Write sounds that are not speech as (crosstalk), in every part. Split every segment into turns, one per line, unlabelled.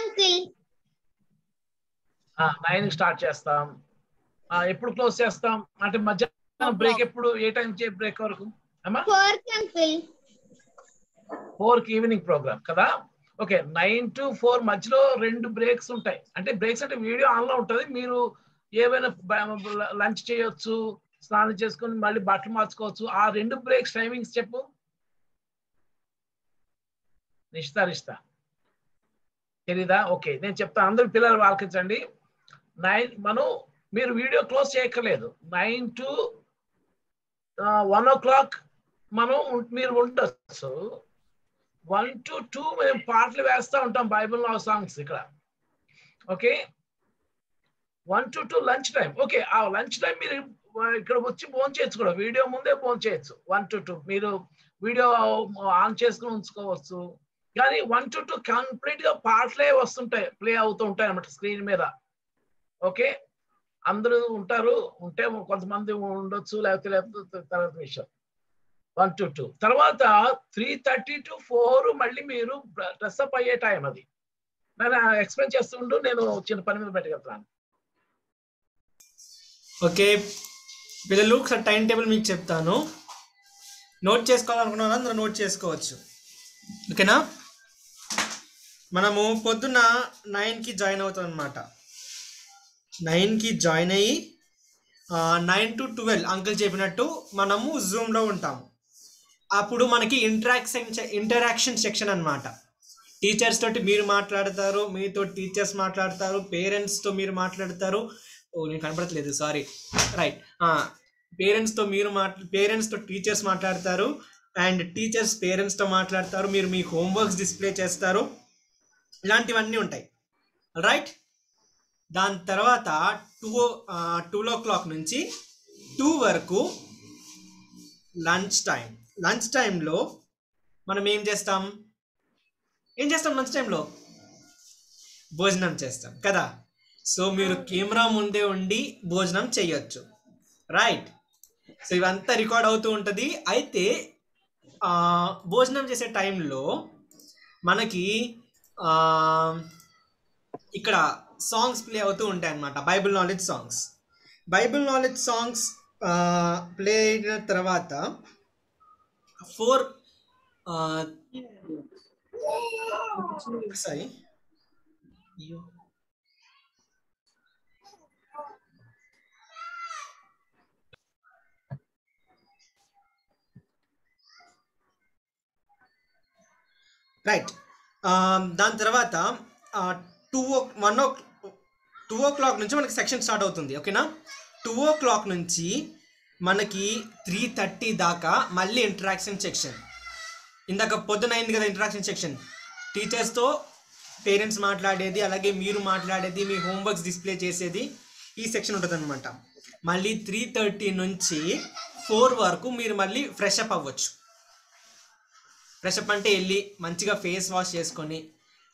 Uncle.
Nine start చేస్తాం. ఆ, ఎప్పుడు క్లోజ్ చేస్తాం? అంటే మధ్యాహ్నం బ్రేక్ ఎప్పుడు? ఏ టైం బ్రేక్ వరకు? అమ్మా?
Four
uncle. ఫోర్కి ఈవినింగ్ ప్రోగ్రామ్ కదా? ఓకే నైన్ టు ఫోర్ మధ్యలో రెండు బ్రేక్స్ ఉంటాయి. అంటే బ్రేక్స్ అంటే వీడియో ఆన్లో ఉంటది. మీరు ఏవైనా లంచ్ చేయొచ్చు స్నానం చేసుకొని మళ్ళీ బట్టలు మార్చుకోవచ్చు. ఆ రెండు బ్రేక్స్ టైమింగ్స్ చెప్పు. నిష్తా నిష్తా తెలీదా? ఓకే నేను చెప్తాను అందరు పిల్లలు ఆలకించండి. నైన్ మనం మీరు వీడియో క్లోజ్ చేయక్కర్లేదు. Nine to one o'clock మనం మీరు ఉండొచ్చు. వన్ టు టూ మేము పాటలు వేస్తూ ఉంటాం బైబిల్ సాంగ్స్ ఇక్కడ. Okay? One to two lunch time okay ఆ లంచ్ టైం మీరు ఇక్కడ వచ్చి ఫోన్ చేయొచ్చు కూడా. వీడియో ముందే ఫోన్ చేయొచ్చు. One to two. మీరు వీడియో ఆన్ చేసుకుని ఉంచుకోవచ్చు. కానీ వన్ టు టూ కంప్లీట్గా పాటలే వస్తుంటాయి ప్లే అవుతూ ఉంటాయి అన్నమాట స్క్రీన్ మీద. ఓకే అందరూ ఉంటారు ఉంటే కొంతమంది ఉండొచ్చు లేకపోతే లేకపోతే తర్వాత విషయం. వన్ టు టూ తర్వాత త్రీ థర్టీ టు ఫోర్ మళ్ళీ మీరు డ్రెస్ అప్ అయ్యే టైం అది. నేను ఎక్స్ప్లెయిన్ చేస్తుండు నేను చిన్న పని మీద పెట్టగలుగుతాను
ఓకే పిల్లలు ఒకసారి టైం టేబుల్ మీకు చెప్తాను. నోట్ చేసుకోవాలనుకున్నాను అందరూ నోట్ చేసుకోవచ్చు. ఓకేనా మనము పొద్దున్న నైన్కి జాయిన్ అవుతాం అనమాట నైన్కి జాయిన్ అయ్యి నైన్ టు ట్వెల్వ్ అంకుల్ చెప్పినట్టు మనము జూమ్లో ఉంటాము అప్పుడు మనకి ఇంటరాక్షన్ ఇంటరాక్షన్ సెక్షన్ అనమాట టీచర్స్ తోటి మీరు మాట్లాడతారు మీతో టీచర్స్ మాట్లాడతారు పేరెంట్స్తో మీరు మాట్లాడతారు. ఓ నేను కనపడట్లేదు సారీ రైట్ పేరెంట్స్తో మీరు మాట్లా పేరెంట్స్తో టీచర్స్ మాట్లాడతారు. అండ్ టీచర్స్ పేరెంట్స్తో మాట్లాడతారు. మీరు మీ హోంవర్క్స్ డిస్ప్లే చేస్తారు. ఇలాంటివన్నీ ఉంటాయి. రైట్ దాని తర్వాత టూ టూ ఓ క్లాక్ నుంచి టూ వరకు లంచ్ టైం లంచ్ టైంలో మనం ఏం చేస్తాం? ఏం చేస్తాం లంచ్ టైంలో భోజనం చేస్తాం కదా? సో మీరు కెమెరా ముందే ఉండి భోజనం చేయొచ్చు. రైట్ సో ఇవంతా రికార్డ్ అవుతూ ఉంటుంది. అయితే భోజనం చేసే టైంలో మనకి ఇక్కడ సాంగ్స్ ప్లే అవుతూ ఉంటాయి అన్నమాట. Bible knowledge songs Bible knowledge songs play అయిన తర్వాత ఫోర్ సారీ అయ్యో. రైట్ దాని తర్వాత two o one o two o'clock నుంచి మనకి సెక్షన్ స్టార్ట్ అవుతుంది ఓకేనా టూ ఓ క్లాక్ నుంచి మనకి త్రీ థర్టీ దాకా మళ్ళీ ఇంటరాక్షన్ సెక్షన్ ఇందాక పొద్దున అయింది కదా ఇంటరాక్షన్ సెక్షన్ టీచర్స్తో పేరెంట్స్ మాట్లాడేది అలాగే మీరు మాట్లాడేది మీ హోంవర్క్స్ డిస్ప్లే చేసేది ఈ సెక్షన్ ఉంటుంది అనమాట మళ్ళీ త్రీ థర్టీ నుంచి ఫోర్ వరకు మీరు మళ్ళీ ఫ్రెష్ అప్ అవ్వచ్చు. ఫ్రెష్ అప్ అంటే వెళ్ళి మంచిగా ఫేస్ వాష్ చేసుకొని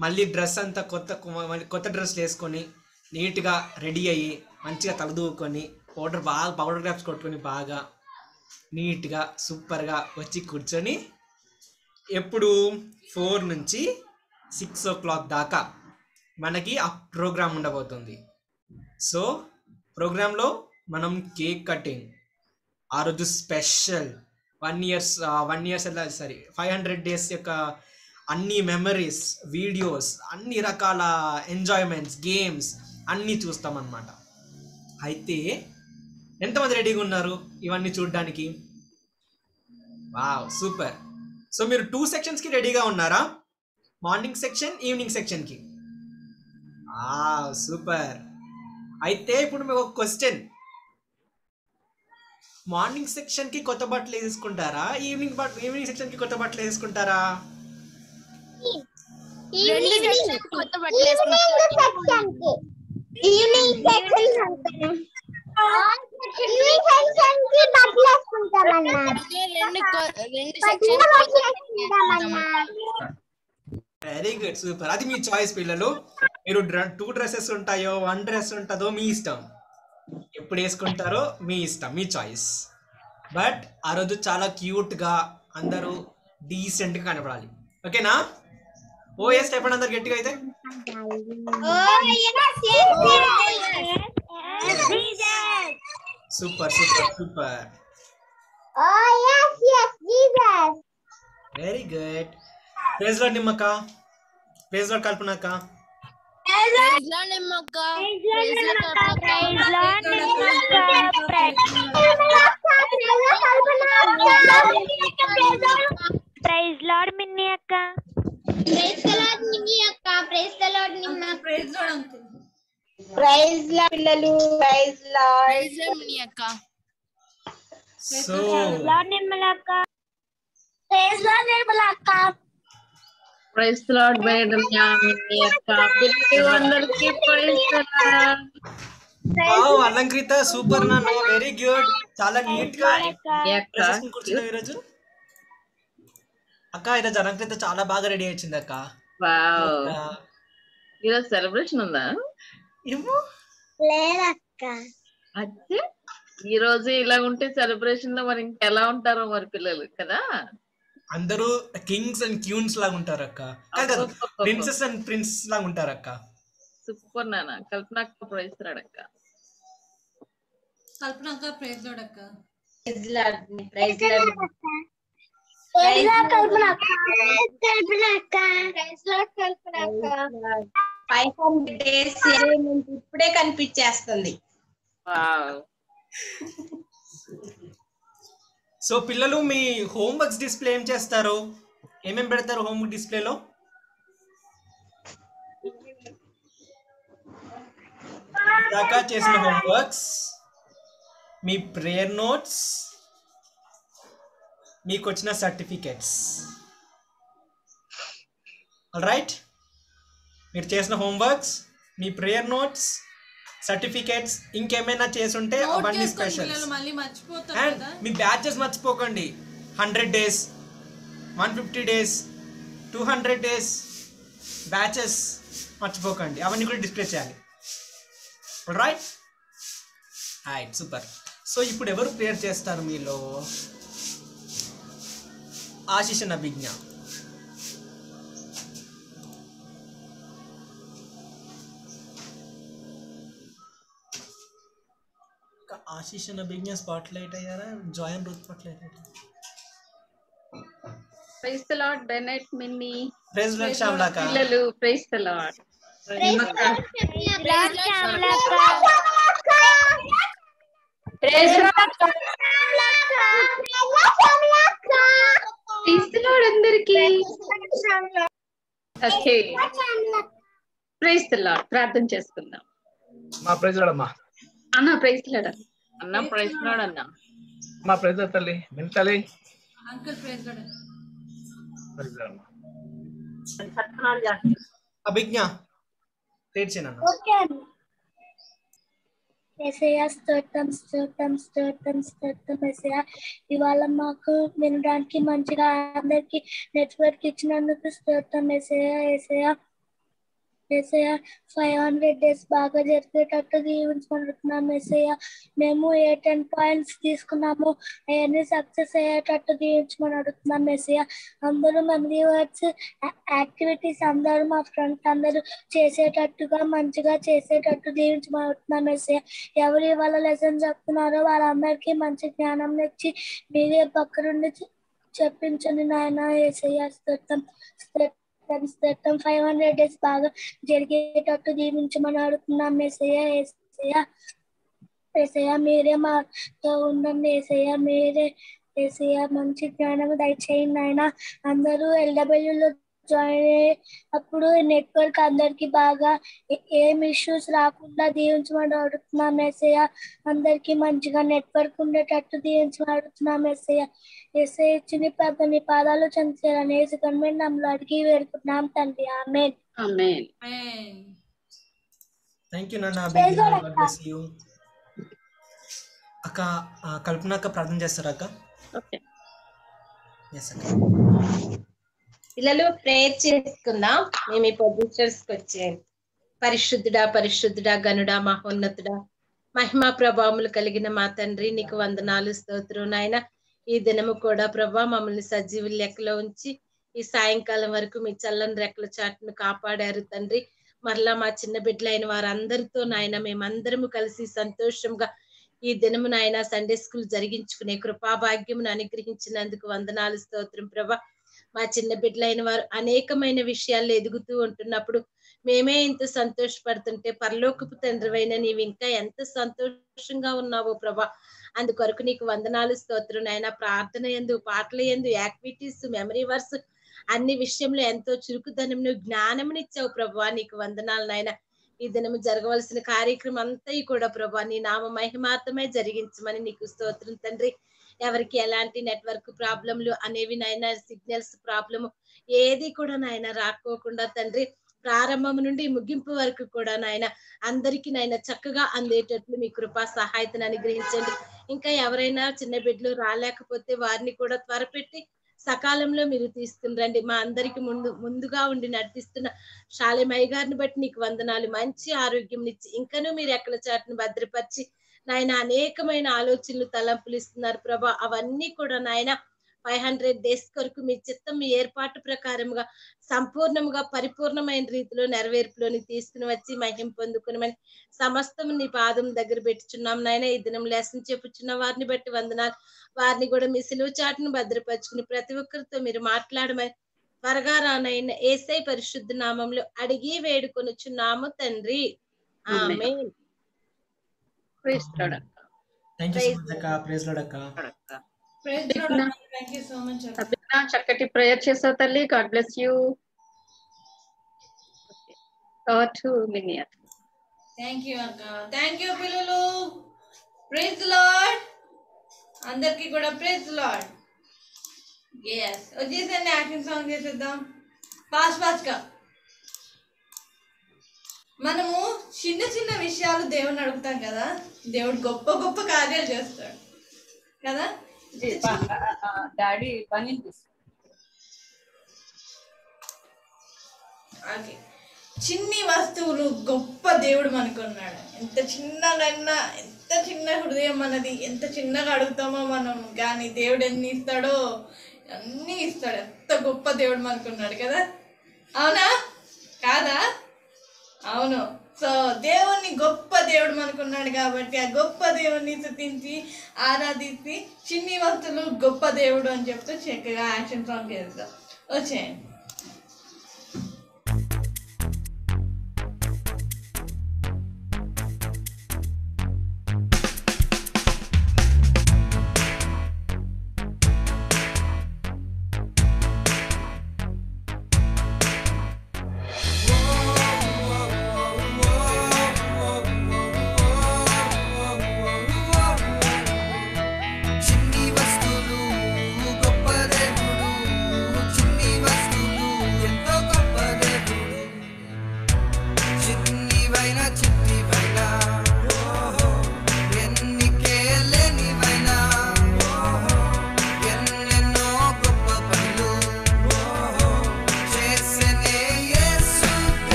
మళ్ళీ డ్రెస్ అంతా కొత్త కొత్త డ్రెస్ వేసుకొని నీట్గా రెడీ అయ్యి మంచిగా తలదూకొని పౌడర్ బాగా పౌడర్ గ్రాఫ్స్ కొట్టుకొని బాగా నీట్గా సూపర్గా వచ్చి కూర్చొని ఎప్పుడు ఫోర్ నుంచి సిక్స్ ఓ క్లాక్ దాకా మనకి ఆ ప్రోగ్రామ్ ఉండబోతుంది. సో ప్రోగ్రాంలో మనం కేక్ కటింగ్ ఆ రోజు special one years one years ఎలా సారీ ఫైవ్ హండ్రెడ్ డేస్ యొక్క అన్ని మెమరీస్ వీడియోస్ అన్ని రకాల ఎంజాయ్మెంట్స్ గేమ్స్ అన్నీ చూస్తామన్నమాట. అయితే ఎంతమంది రెడీగా ఉన్నారు ఇవన్నీ చూడడానికి? Wow super. సో మీరు టూ సెక్షన్స్కి రెడీగా ఉన్నారా? మార్నింగ్ సెక్షన్ ఈవినింగ్ సెక్షన్కి? సూపర్. అయితే ఇప్పుడు మీకు ఒక క్వశ్చన్. మార్నింగ్ సెక్షన్కి కొత్త బట్టలు వేసుకుంటారా? ఈవినింగ్ బట్ ఈవినింగ్ సెక్షన్కి కొత్త బట్టలు వేసుకుంటారా?
రెండు సెక్షన్ కొత్త బట్టలు
ఈవినింగ్ సెక్షన్కి ఈవినింగ్ సెక్షన్కి బట్టలు వేసుకుంటామన్నా.
రెండు కొ- రెండు
చిన్న
సెక్షన్
బట్టలు వేసుకుంటామన్నా.
వెరీ గుడ్ సూపర్ అది మీ చాయిస్ పిల్లలు. మీరు టూ డ్రెస్సెస్ ఉంటాయో వన్ డ్రెస్ ఉంటుందో మీ ఇష్టం. ఎప్పుడు వేసుకుంటారో మీ ఇష్టం మీ చాయిస్ బట్ ఆ రోజు చాలా క్యూట్గా అందరూ డీసెంట్గా కనపడాలి. ఓకేనా? ఓ ఎస్ చెప్పండి అందరు గట్టిగా అయితే.
Super super super.
Very good praise lord నిమ్మక్క. Praise lord కల్పనక్క.
ప్రైజ్లో నిమ్మక్క ప్రైజ్లో కల్పనక్క.
ప్రైజ్ లాడ్ మిన్ని అక్క
ప్రైజ్ ద లార్డ్ నిమ్మి అక్క praise the lord Nimma
praise lord uncle
praise లా పిల్లలు ప్రైజ్ లా
ప్రైజ్లో మినీ అక్క
సో
లాడ్ నిమ్మలక్క
ప్రైజ్ లార్డ్ నిర్మల అక్క
మేడం మీ యొక్క అందరికి లార్డ్.
వావ్ అలంకృత సూపర్ నాన్న. వెరీ గుడ్ చాలా నీట్గా కూర్చున్నావు ఈరోజు. అక్క ఈరోజు అలంకృత చాలా బాగా రెడీ వచ్చింది అక్క.
వావ్. ఈరోజు సెలబ్రేషన్ ఉందా?
ఇవ్వు
లేదక్క.
అచ్చే. ఈ రోజు ఇలా ఉంటే సెలబ్రేషన్లో మరి ఇంకెలా ఉంటారో మరి పిల్లలు కదా?
అందరూ కింగ్స్ అండ్ క్యూన్స్ లాగా ఉంటారు అక్క కాదు ప్రిన్సెస్ అండ్ ప్రిన్స్ లాగా ఉంటారు అక్క
సూపర్ నాన్న
అక్క
కల్పన అక్క కల్పన అక్క కల్పన అక్క
హండ్రెడ్ డేస్ ఇప్పుడే కనిపించేస్తుంది.
సో పిల్లలు మీ హోంవర్క్స్ డిస్ప్లే ఏం చేస్తారు? ఏమేం పెడతారు హోంవర్క్ డిస్ప్లేలో? దాకా చేసిన హోంవర్క్స్ మీ ప్రేయర్ నోట్స్ మీకు వచ్చిన సర్టిఫికెట్స్. రైట్ మీరు చేసిన హోంవర్క్స్ మీ ప్రేయర్ నోట్స్ సర్టిఫికెట్స్ ఇంకేమైనా చేసుంటే అవన్నీ
మర్చిపోతారు
అండ్ మీ బ్యాచెస్ మర్చిపోకండి. Hundred days one fifty days two hundred days badges మర్చిపోకండి. అవన్నీ కూడా డిస్ప్లే చేయాలి. రైట్ రైట్ సూపర్ సో ఇప్పుడు ఎవరు ప్రేయర్ చేస్తారు మీలో? ఆశిష అభిజ్ఞ ఆశిష్ అభిజ్ఞ స్పాట్ లైట్ అయ్యారా జాయన్ రూత్ స్పాట్ లైట్ అయ్యారా
praise the lord Bennett Minni
praise lord శ్యామలాక
పిల్లలు
praise
the lord
praise lord the lord అందరికి ఓకే ప్రైజ్ ద లార్డ్ ప్రార్థన చేసుకుందాం
మా ప్రైజ్
అన్న ప్రైజ్ లార్డ్ అన్న ప్రైజ్ లార్డ్ అన్న
మా ప్రైజ్ తల్లి మిన్ తల్లి
అంకుల్ ప్రైజ్ లార్డ్
ప్రైజ్ అమ్మా
అభిజ్ఞ ప్రేర్ చేయను
ఓకే ఎసయా స్తోత్రం స్తోత్రం స్తోత్రం స్తోత్రం ఎసయా ఇవాళ మాకు వినడానికి మంచిగా అందరికి నెట్వర్క్ ఇచ్చినందుకు స్తోత్రం ఎసయా ఎసయా ఎసయా ఫైవ్ హండ్రెడ్ డేస్ బాగా జరిగేటట్టు దీవించుకుంటున్నాం ఎస్ఐ మేము ఏ టెన్ పాయింట్స్ తీసుకున్నాము అవన్నీ సక్సెస్ అయ్యేటట్టు దీవించమని అడుగుతున్నాం ఎసయా అందరూ మెమరీ వర్క్స్ యాక్టివిటీస్ అందరూ మా ఫ్రెండ్స్ అందరూ చేసేటట్టుగా మంచిగా చేసేటట్టు దీవించబడుతున్నాం ఎస్ఐ ఎవరు ఇవాళ లెసన్ చెప్తున్నారో వాళ్ళందరికీ మంచి జ్ఞానం ఇచ్చి మీరే పక్కనుండి చెప్పించండి నాయన ఏసయ్య. స్తోత్రం. స్తోత్రం ఫైవ్ హండ్రెడ్ డేస్ బాగా జరిగేటట్టు దీవించమని అడుగుతున్నాం ఏసయ్య ఏసయ్య ఏసయ్య మీరే మాతో ఉండండి. ఏసయ్య మీరే ఏసయ్య మంచి జ్ఞానం దయచేయండి ఆయన అందరూ ఎల్డబ్ల్యూలో జాయిన్ అయ్యే అప్పుడు నెట్వర్క్ అందరికి బాగా ఏ- ఇష్యూస్ రాకుండా దీవించమని అడుగుతున్నాం ఎస్ఐయ అందరికి మంచిగా నెట్వర్క్ ఉండేటట్టు దీవించమని అడుగుతున్నాం ఎస్ఐయ ఎస్ఐ ఇచ్చిన పెద్ద నీ పాదాలు చంచారని వేసి నమ్మలు అడిగి వేడుకుంటున్నాం తండ్రి. ఆమె
ఆమేన్.
థ్యాంక్ యూ నాన్న. అక్క. కల్పన అక్క ప్రార్థన చేస్తారా అక్క?
ఓకే.
ఎస్ అక్క.
పిల్లలు ప్రేయర్ చేసుకుందాం. మేము ఈ పొజిషన్స్కి వచ్చే పరిశుద్ధుడా పరిశుద్ధుడా గనుడా మహోన్నతుడా మహిమా ప్రభావములు కలిగిన మా తండ్రి నీకు వందనాలు స్తోత్రం నాయన. ఈ దినము కూడా ప్రభా మమ్మల్ని సజీవులు లెక్కలో ఉంచి ఈ సాయంకాలం వరకు మీ చల్లని రెక్కల చాటును కాపాడారు తండ్రి. మరలా మా చిన్న బిడ్డలైన వారందరితో నాయన మేమందరము కలిసి సంతోషంగా ఈ దినము నాయన సండే స్కూల్ జరిగించుకునే కృపాభాగ్యమును అనుగ్రహించినందుకు వందనాలు స్తోత్రం ప్రభా. మా చిన్న బిడ్డలైన వారు అనేకమైన విషయాల్లో ఎదుగుతూ ఉంటున్నప్పుడు మేమే ఇంత సంతోషపడుతుంటే పరలోకపు తండ్రివైన నీవు ఇంకా ఎంత సంతోషంగా ఉన్నావో ప్రభా. అందుకొరకు నీకు వందనాలు స్తోత్రం నాయన. ప్రార్థన ఎందు పాటల ఎందు యాక్టివిటీస్ మెమరీ వర్స్ అన్ని విషయంలో ఎంతో చురుకుదనం జ్ఞానమునిచ్చావు ప్రభా. నీకు వందనాలు నాయన. ఈ దినము జరగవలసిన కార్యక్రమం అంతా కూడా ప్రభా. నీ నామ మహిమాతమే జరిగించమని నీకు స్తోత్రం తండ్రి. ఎవరికి ఎలాంటి నెట్వర్క్ ప్రాబ్లంలు అనేవి నాయన సిగ్నల్స్ ప్రాబ్లము ఏది కూడా నాయన రాకోకుండా తండ్రి ప్రారంభం నుండి ముగింపు వరకు కూడా నాయన అందరికి నాయన చక్కగా అందేటట్లు మీ కృపా సహాయతను అనుగ్రహించండి. ఇంకా ఎవరైనా చిన్న బిడ్డలు రాలేకపోతే వారిని కూడా త్వరపెట్టి సకాలంలో మీరు తీసుకుని రండి మా అందరికి ముందు ముందుగా ఉండి నడిపిస్తున్న శాలిమయ్య గారిని బట్టి నీకు వందనాలు. మంచి ఆరోగ్యం ఇచ్చి ఇంకనూ మీరు ఎక్కడ చాటును భద్రపరిచి నాయన అనేకమైన ఆలోచనలు తలంపులు ఇస్తున్నారు ప్రభా. అవన్నీ కూడా నాయన ఫైవ్ హండ్రెడ్ డేస్ కొరకు మీ చిత్తం మీ ఏర్పాటు ప్రకారముగా సంపూర్ణముగా పరిపూర్ణమైన రీతిలో నెరవేర్పులోని తీసుకుని వచ్చి మహిం పొందుకునమని సమస్తం నీ పాదం దగ్గర పెట్టుచున్నాం నాయన. ఈ దినం లెసన్ చెప్పుచున్న వారిని బట్టి వందనాలు. వారిని కూడా మీ సిలువు చాటును భద్రపరుచుకుని ప్రతి ఒక్కరితో మీరు మాట్లాడమని త్వరగా రానైన ఏసై పరిశుద్ధ నామంలో అడిగి వేడుకొనుచున్నాము తండ్రి. ఆమె
థ్యాంక్ యూ సో మచ్ అక్క ప్రేజ్ లాడ్ అక్క
thank you so much
Sabina చక్కటి ప్రేయర్ చేసావు తల్లి గాడ్ బ్లెస్ యూ టు మినియర్
థ్యాంక్ యూ అక్క థ్యాంక్ యూ పిల్లలు ప్రైజ్ లార్డ్ అందరికి కూడా ప్రైజ్ లార్డ్ ఎస్ వచ్చేసండి యాక్షన్ సాంగ్ చేసేద్దాం ఫాస్ట్ ఫాస్ట్గా మనము చిన్న చిన్న విషయాలు దేవుని అడుగుతాం కదా. దేవుడు గొప్ప గొప్ప కార్యాలు చేస్తాడు. కదా?
డాడీ పని
ఓకే. చిన్ని వస్తువులు గొప్ప దేవుడు మనకున్నాడు. ఎంత చిన్నగైనా ఎంత చిన్న హృదయం మనది ఎంత చిన్నగా అడుగుతామో మనం కానీ దేవుడు ఎన్ని ఇస్తాడో అన్నీ ఇస్తాడు. ఎంత గొప్ప దేవుడు మనకున్నాడు కదా? అవునా? కాదా? అవును. సో దేవుణ్ణి గొప్ప దేవుడు మనకున్నాడు కాబట్టి ఆ గొప్ప దేవుణ్ణి స్థుతించి ఆరాధించి చిన్ని భక్తులు గొప్ప దేవుడు అని చెప్తూ చక్కగా యాక్షన్ సాంగ్ చేద్దాం వచ్చేయండి.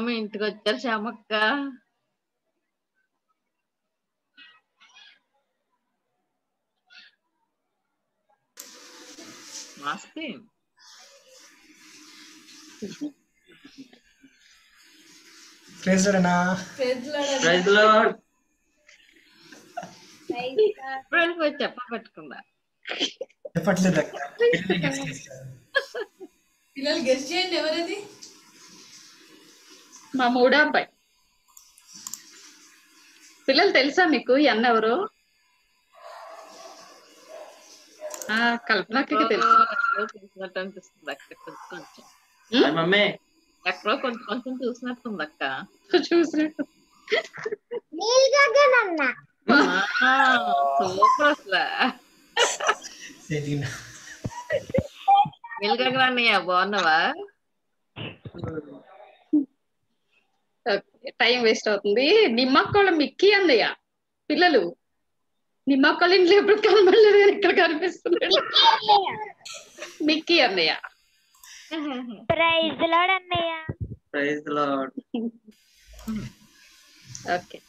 మీ ఇంటికి వచ్చారు శ్యామక్క మాస్తి
ప్రైజ్ అన్నా
ప్రైజ్ లార్డ్ ఇప్పుడే పోయి చెప్ప పెట్టుకుందా
చెప్పట్లేదు
పిల్లలు గెస్ట్ చేయండి ఎవరది?
మా మూడో అబ్బాయి. పిల్లలు తెలుసా మీకు? ఈ అన్న ఎవరు? ఆ కల్పనకి తెలుసు.
ఎక్కడో చూసినట్టు అనిపిస్తుంది అక్క. కొంచెం కొంచెం. చూసినట్టుంది అక్క.
చూసినట్టు.
సూపర్ అసలు. నిలగగ అన్నయ్య బాగున్నావా?
టైం వేస్ట్ అవుతుంది. నిమ్మక్కళ్ళ మిక్కీ అందయ్య పిల్లలు. నిమ్మక్కళ్ళ ఇంట్లో ఎప్పుడు కనబడలేదు కానీ ఇక్కడ కనిపిస్తుంది మిక్కీ అన్నయ్య.
ప్రైజ్ లాడ్ అన్నయ్య.
Praise lord
okay.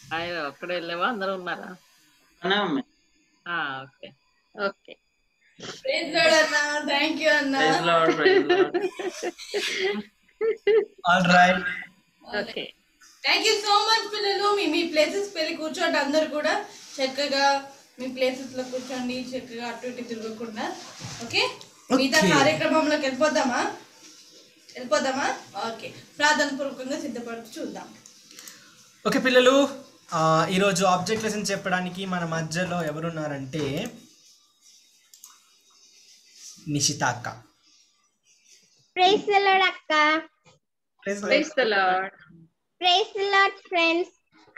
అయ్యో అక్కడ వెళ్ళావా? అందరూ ఉన్నారా? ఆ, ఓకే.
ఓకే.
ప్రైజ్ లార్డ్ అన్న థ్యాంక్ యూ అన్న. (laughs)
All right.
Okay.
Thank you so much పిల్లలు. మీ మీ ప్లేసెస్ వెళ్ళి కూర్చోండి అందరు కూడా. చక్కగా మీ ప్లేసెస్లో కూర్చోండి చక్కగా అటు ఇటు తిరగకుండా. ఓకే మిగతా. కార్యక్రమంలోకి వెళ్ళిపోదామా? వెళ్ళిపోదామా? ఓకే ప్రార్థన పూర్వకంగా సిద్ధపడుతూ చూద్దాం.
ఓకే పిల్లలు. ఆ, ఈరోజు ఆబ్జెక్ట్ లెసన్ చెప్పడానికి మన మధ్యలో ఎవరున్నారంటే నిషిత అక్క.
Praise
the praise lord friends.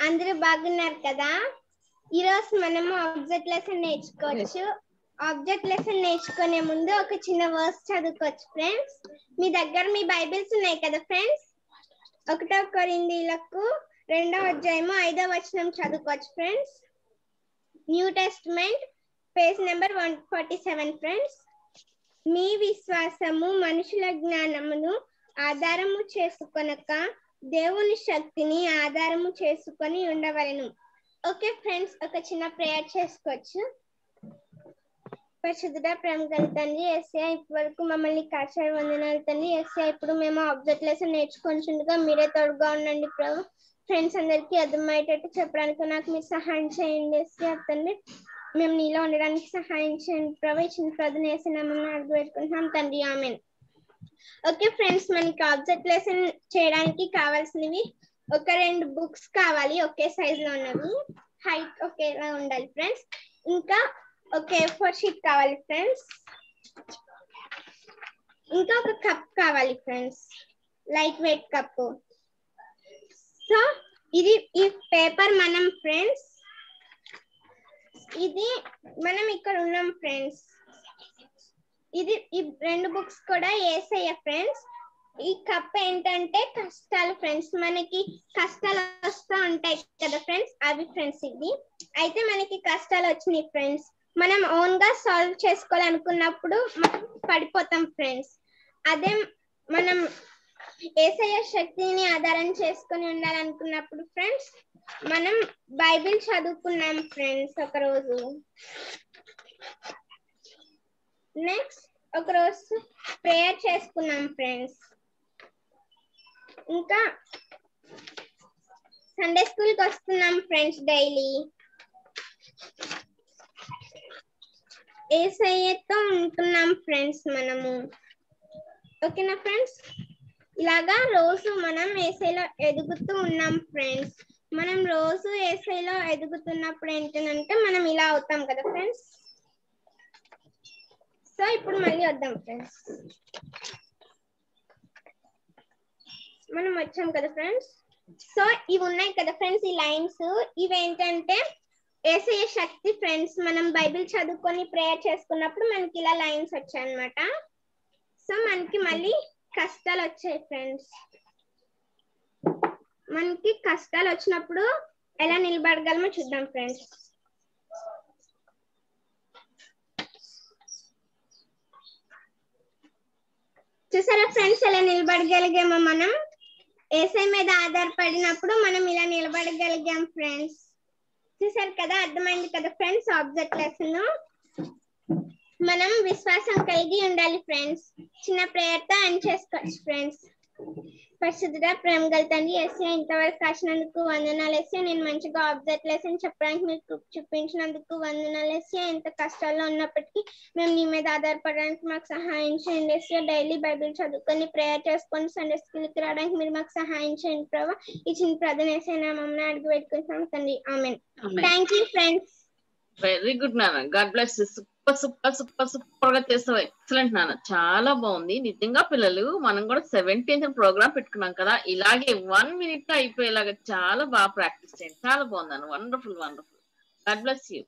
అందరూ బాగున్నారు కదా? ఈరోజు మనము ఆబ్జెక్ట్ లెసన్ నేర్చుకోవచ్చు. ఆబ్జెక్ట్ లెసన్ నేర్చుకునే ముందు ఒక చిన్న వర్స్ చదువుకోవచ్చు ఫ్రెండ్స్. మీ దగ్గర మీ బైబిల్స్ ఉన్నాయి కదా ఫ్రెండ్స్? ఒకటో కొరిందీలకు రెండో అధ్యాయము ఐదో వచనం చదువుకోవచ్చు friends. New testament page number one forty seven friends. మీ విశ్వాసము మనుషుల జ్ఞానమును ఆధారము చేసుకొనక దేవుని శక్తిని ఆధారము చేసుకొని ఉండవలను. ఓకే ఫ్రెండ్స్ ఒక చిన్న ప్రేయర్ చేసుకోవచ్చు. పరిశుద్ధుడ ప్రేమ గల తండ్రి ఎస్ఐ ఇప్పటివరకు మమ్మల్ని కాచారు వందనాలు తండ్రి. ఎస్ఐ ఇప్పుడు మేము ఆబ్జెక్ట్ లెసన్ నేర్చుకుంటుండగా మీరే తోడుగా ఉండండి ప్రభు. ఫ్రెండ్స్ అందరికీ అర్థమయ్యేటట్టు చెప్పడానికి నాకు మీరు సహాయం చేయండి ఎస్ఐ తండ్రి. మేము నీలో ఉండడానికి సహాయం చేయండి ప్రభు. ఇచ్చిన ప్రజలు నమ్మని నమ్మల్ని అడుగు పెట్టుకుంటున్నాం తండ్రి ఆమెను. ఓకే ఫ్రెండ్స్ మనకి ఆబ్జెక్ట్ లెసన్ చేయడానికి కావాల్సినవి ఒక రెండు బుక్స్ కావాలి ఒకే సైజ్లో ఉన్నవి. హైట్ ఒకేలా ఉండాలి ఫ్రెండ్స్. ఇంకా ఒకే ఫోర్ షీట్ కావాలి ఫ్రెండ్స్. ఇంకా ఒక కప్ కావాలి friends. Light weight cup so ఇది ఈ పేపర్ మనం ఫ్రెండ్స్. ఇది మనం ఇక్కడ ఉన్నాం ఫ్రెండ్స్. ఇది ఈ రెండు బుక్స్ కూడా ఏసయ్య ఫ్రెండ్స్ ఈ కప్ ఏంటంటే కష్టాలు ఫ్రెండ్స్ మనకి కష్టాలు వస్తూ ఉంటాయి కదా ఫ్రెండ్స్ అవి ఫ్రెండ్స్ ఇది అయితే మనకి కష్టాలు వచ్చినాయి ఫ్రెండ్స్ మనం ఓన్గా సాల్వ్ చేసుకోవాలనుకున్నప్పుడు మనం పడిపోతాం ఫ్రెండ్స్ అదే మనం ఏసయ శక్తిని ఆధారం చేసుకొని ఉండాలనుకున్నప్పుడు ఫ్రెండ్స్ మనం బైబిల్ చదువుకున్నాం ఫ్రెండ్స్ ఒక రోజు నెక్స్ట్ ఒక రోజు ప్రేయర్ చేసుకున్నాం ఫ్రెండ్స్ ఇంకా సండే స్కూల్కి వస్తున్నాం ఫ్రెండ్స్ డైలీ ఏసయ్యతో ఉంటున్నాం ఫ్రెండ్స్ మనము. ఓకేనా ఫ్రెండ్స్ ఇలాగా రోజు మనం ఏసైలో ఎదుగుతూ ఉన్నాం ఫ్రెండ్స్ మనం రోజు ఏసైలో ఎదుగుతున్నప్పుడు ఏంటంటే మనం ఇలా అవుతాం కదా ఫ్రెండ్స్ సో ఇప్పుడు మళ్ళీ వద్దాం ఫ్రెండ్స్ మనం వచ్చాం కదా ఫ్రెండ్స్ సో ఇవి ఉన్నాయి కదా ఫ్రెండ్స్ ఈ లైన్స్ ఇవేంటంటే ఏసయ శక్తి ఫ్రెండ్స్ మనం బైబిల్ చదువుకొని ప్రేయర్ చేసుకున్నప్పుడు మనకి ఇలా లైన్స్ వచ్చాయన్నమాట. సో మనకి మళ్ళీ కష్టాలు వచ్చాయి ఫ్రెండ్స్ మనకి కష్టాలు వచ్చినప్పుడు ఎలా నిలబడగలమో చూద్దాం ఫ్రెండ్స్ చూసారా ఫ్రెండ్స్ ఎలా నిలబడగలిగామో మనం? ఏసై మీద ఆధారపడినప్పుడు మనం ఇలా నిలబడగలిగాం ఫ్రెండ్స్. చూసారు కదా అర్థమైంది కదా ఫ్రెండ్స్ ఆబ్జెక్ట్ లెసన్? మనం విశ్వాసం కలిగి ఉండాలి ఫ్రెండ్స్. చిన్న ప్రేయర్తో చేసుకోవచ్చు ఫ్రెండ్స్. పరిశుద్ధుడ ప్రేమ గల తండ్రి ఎస్ఏ ఇంతవరకు కాసినందుకు వందనాలు ఎస్ఏ నేను మంచిగా ఆబ్జెక్ట్ లెసన్ చెప్పడానికి మీరు కృప చూపించినందుకు వందనాలు ఎస్ఏ ఎంత కష్టాల్లో ఉన్నప్పటికీ మేము నీ మీద ఆధారపడడానికి మాకు సహాయం చేయండి ఎస్ఏ డైలీ బైబిల్ చదువుకొని ప్రేయర్ చేసుకొని సండే స్కూల్కి రావడానికి మీరు మాకు సహాయం చేయండి ప్రభావ ఇచ్చిన ప్రధాన ఎస్ఏ నామం అడిగి పెట్టుకుంటాం తండ్రి. Amen. Thank you friends.
Very good నాన్న. God bless super super super సూపర్గా చేస్తావు ఎక్సలెంట్ నాన్న. చాలా బాగుంది. నిజంగా పిల్లలు మనం కూడా సెవెంటీన్త్ ప్రోగ్రామ్ పెట్టుకున్నాం కదా ఇలాగే వన్ మినిట్ అయిపోయేలాగా చాలా బాగా ప్రాక్టీస్ చేయండి. చాలా బాగుంది నాన్న. Wonderful wonderful. God bless you.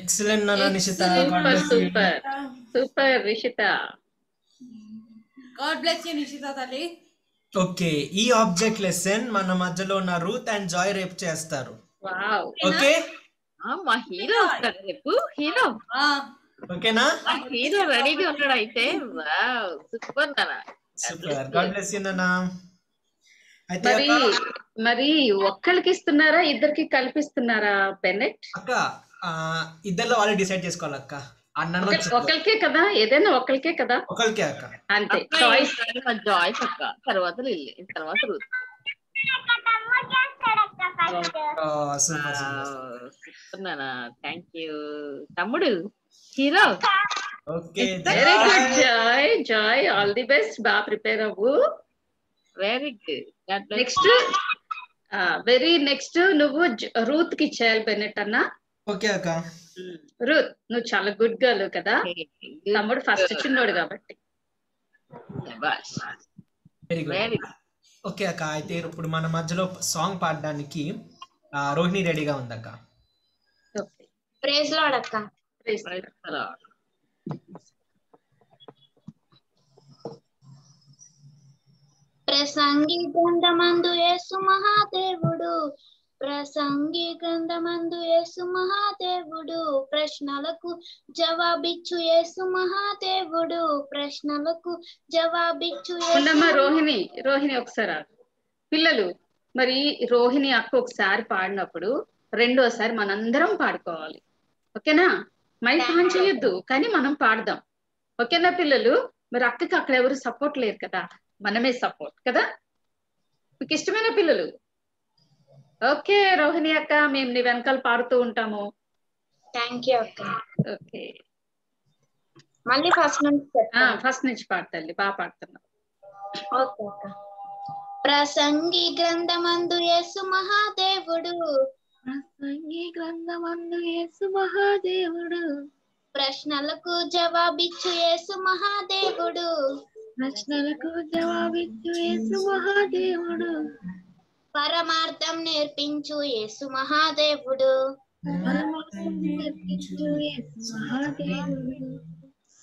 Excellent నాన్న Nishitha.
Super super. Super Rishitha
God bless you Nishitha తల్లి.
ఓకే ఈ ఆబ్జెక్ట్ లెసన్ మన మధ్యలో ఉన్న రూత్ అండ్ జాయ్ రేపు చేస్తారు.
వావ్.
ఓకే?
మా హీరో వస్తాడు రేపు. హీరో?
ఓకేనా?
మా హీరో రెడీగా ఉన్నాడు అయితే. వావ్ సూపర్ నాన్న
సూపర్. గాడ్ బ్లెస్ యూ నాన్న. అయితే
మరి మరి ఒక్కళ్ళకి ఇస్తున్నారా? ఇద్దరికి కల్పిస్తున్నారా బెన్నెట్
అక్క ఆ, ఇద్దరిలో వాళ్ళు డిసైడ్ చేసుకోవాలి అక్క.
ఒకరికే కదా? ఏదైనా ఒకరికే కదా?
ఒకరికే అక్క.
అంతే.
మా జాయ్స్ అక్క. తర్వాత తర్వాత థ్యాంక్ యూ తమ్ముడు hero.
Okay
very good Joy Joy all the best బాగా ప్రిపేర్ అవ్వు.
Very good
next very next నువ్వు రూత్కి ఇచ్చేయాలి బెన్నెట్ అన్న
ఓకే అక్క.
రూత్ నువ్వు చాలా గుడ్ గర్ల్ కదా? తమ్ముడు ఫస్ట్ చిన్నోడు కాబట్టి.
వెరీ
వెరీ
గుడ్ ఓకే అక్క అయితే ఇప్పుడు మన మధ్యలో సాంగ్ పాడడానికి రోహిణి రెడీగా ఉందక్క.
ప్రేజ్ లాడ్ అక్క. ప్రసంగి మందు యేసు మహాదేవుడు ప్రసంగి గ్రంథమందు యేసు మహాదేవుడు ప్రశ్నలకు జవాబిచ్చు యేసు మహాదేవుడు ప్రశ్నలకు జవాబిచ్చు
ఉండమ్మా రోహిణి రోహిణి ఒకసారి. పిల్లలు మరి రోహిణి అక్క ఒకసారి పాడినప్పుడు రెండోసారి మనందరం పాడుకోవాలి. ఓకేనా? మైక్ ఆన్ చేయొద్దు కానీ మనం పాడదాం. ఓకేనా పిల్లలు? మరి అక్కకి అక్కడ ఎవరు సపోర్ట్ లేరు కదా? మనమే సపోర్ట్ కదా? మీకు ఇష్టమైన పిల్లలు? ఓకే రోహిణి అక్క మేము నీ వెనకాల పాడుతూ ఉంటాము.
థ్యాంక్ యూ అక్క.
ఓకే.
మళ్ళీ ఫస్ట్ నుంచి
ఫస్ట్ నుంచి పాడతాలి బాగా పాడుతున్నావు.
ఓకే అక్క. ప్రసంగి గ్రంథమందు యేసు మహాదేవుడు. ప్రసంగి గ్రంథమందు యేసు మహాదేవుడు. ప్రశ్నలకు జవాబిచ్చు యేసు మహాదేవుడు. ప్రశ్నలకు జవాబిచ్చు యేసు మహాదేవుడు. పరమార్థం నేర్పించు యేసు మహాదేవుడు.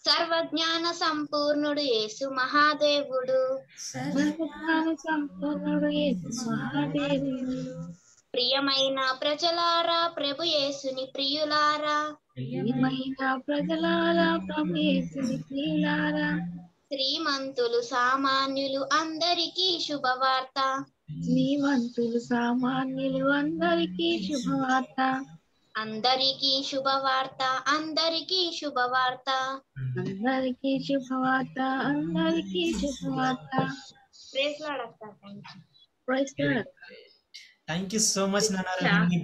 సర్వజ్ఞాన సంపూర్ణుడు యేసు మహాదేవుడు. ప్రియమైన ప్రజలారా ప్రభు యేసుని ప్రియులారా. ప్రియమైన ప్రజలారా ప్రభు యేసుని ప్రియులారా. శ్రీమంతులు సామాన్యులు అందరికీ శుభవార్త. శ్రీమంతులు సామాన్యులు అందరికీ శుభవార్త. అందరికీ శుభవార్త అందరికీ శుభవార్త. అందరికీ శుభవార్త అందరికీ శుభవార్త.
Thank you so much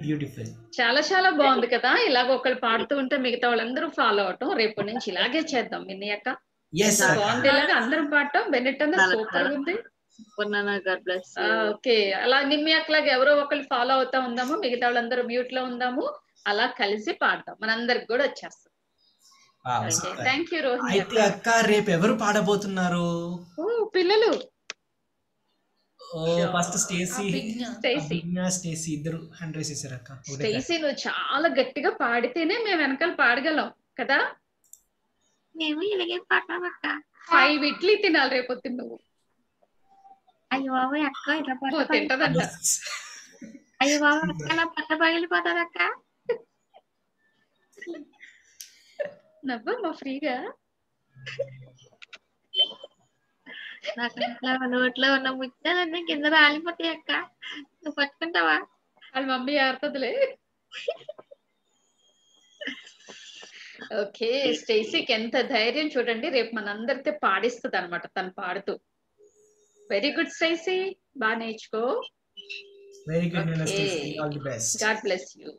beautiful
చాలా చాలా బాగుంది కదా. ఇలాగ ఒకళ్ళు పాడుతూ ఉంటే మిగతా వాళ్ళందరూ ఫాలో అవటం. రేపటి నుంచి ఇలాగే చేద్దాం అక్క. బాగుంది ఇలాగ అందరం పాడటం. అన్న
చాలా,
సూపర్. ఉంది. ఓకే. అలా నిమ్మి అక్కలాగా ఎవరో ఒకళ్ళు ఫాలో అవుతా ఉందాము మిగతా వాళ్ళందరూ మ్యూట్లో ఉందాము అలా కలిసి పాడదాం మనందరికి కూడా వచ్చేస్తాం. థ్యాంక్ యూ రోహిణి
అయితే అక్క. రేపు ఎవరు పాడబోతున్నారు?
ఓ పిల్లలు.
ఓ ఫస్ట్ స్టేసీ.
స్టేసీ.
స్టేసీ. ఇద్దరు హ్యాండ్ రైస్ చేశారు అక్క.
స్టేసీ నువ్వు చాలా గట్టిగా పాడితేనే మేము వెనకాల పాడగలం కదా?
మేము ఇలాగే పాడతామక్క
ఫైవ్ ఇడ్లీ తినాలి రేపు నువ్వు.
అయ్యో బాబాయ్ అక్క ఇట్లా
ఓ,
పట్ట
తింటదంట
అయ్యో బాబాయ్ అక్క నా పట్ట పగిలిపోతుంది అక్క
నవ్వమ్మా ఫ్రీగా
నాకు అట్లా నోట్లో ఉన్న ముచ్చాలన్నీ కింద రాలిపోతాయి అక్క నువ్వు పట్టుకుంటావా
వాళ్ళ మమ్మీ ఆడుతుందిలే ఓకే స్టేసీకి ఎంత ధైర్యం చూడండి రేపు మనందరితో పాడిస్తుంది అనమాట తను పాడుతూ వెరీ గుడ్ స్టేసీ బాగా నేర్చుకో very
good all the best
God bless you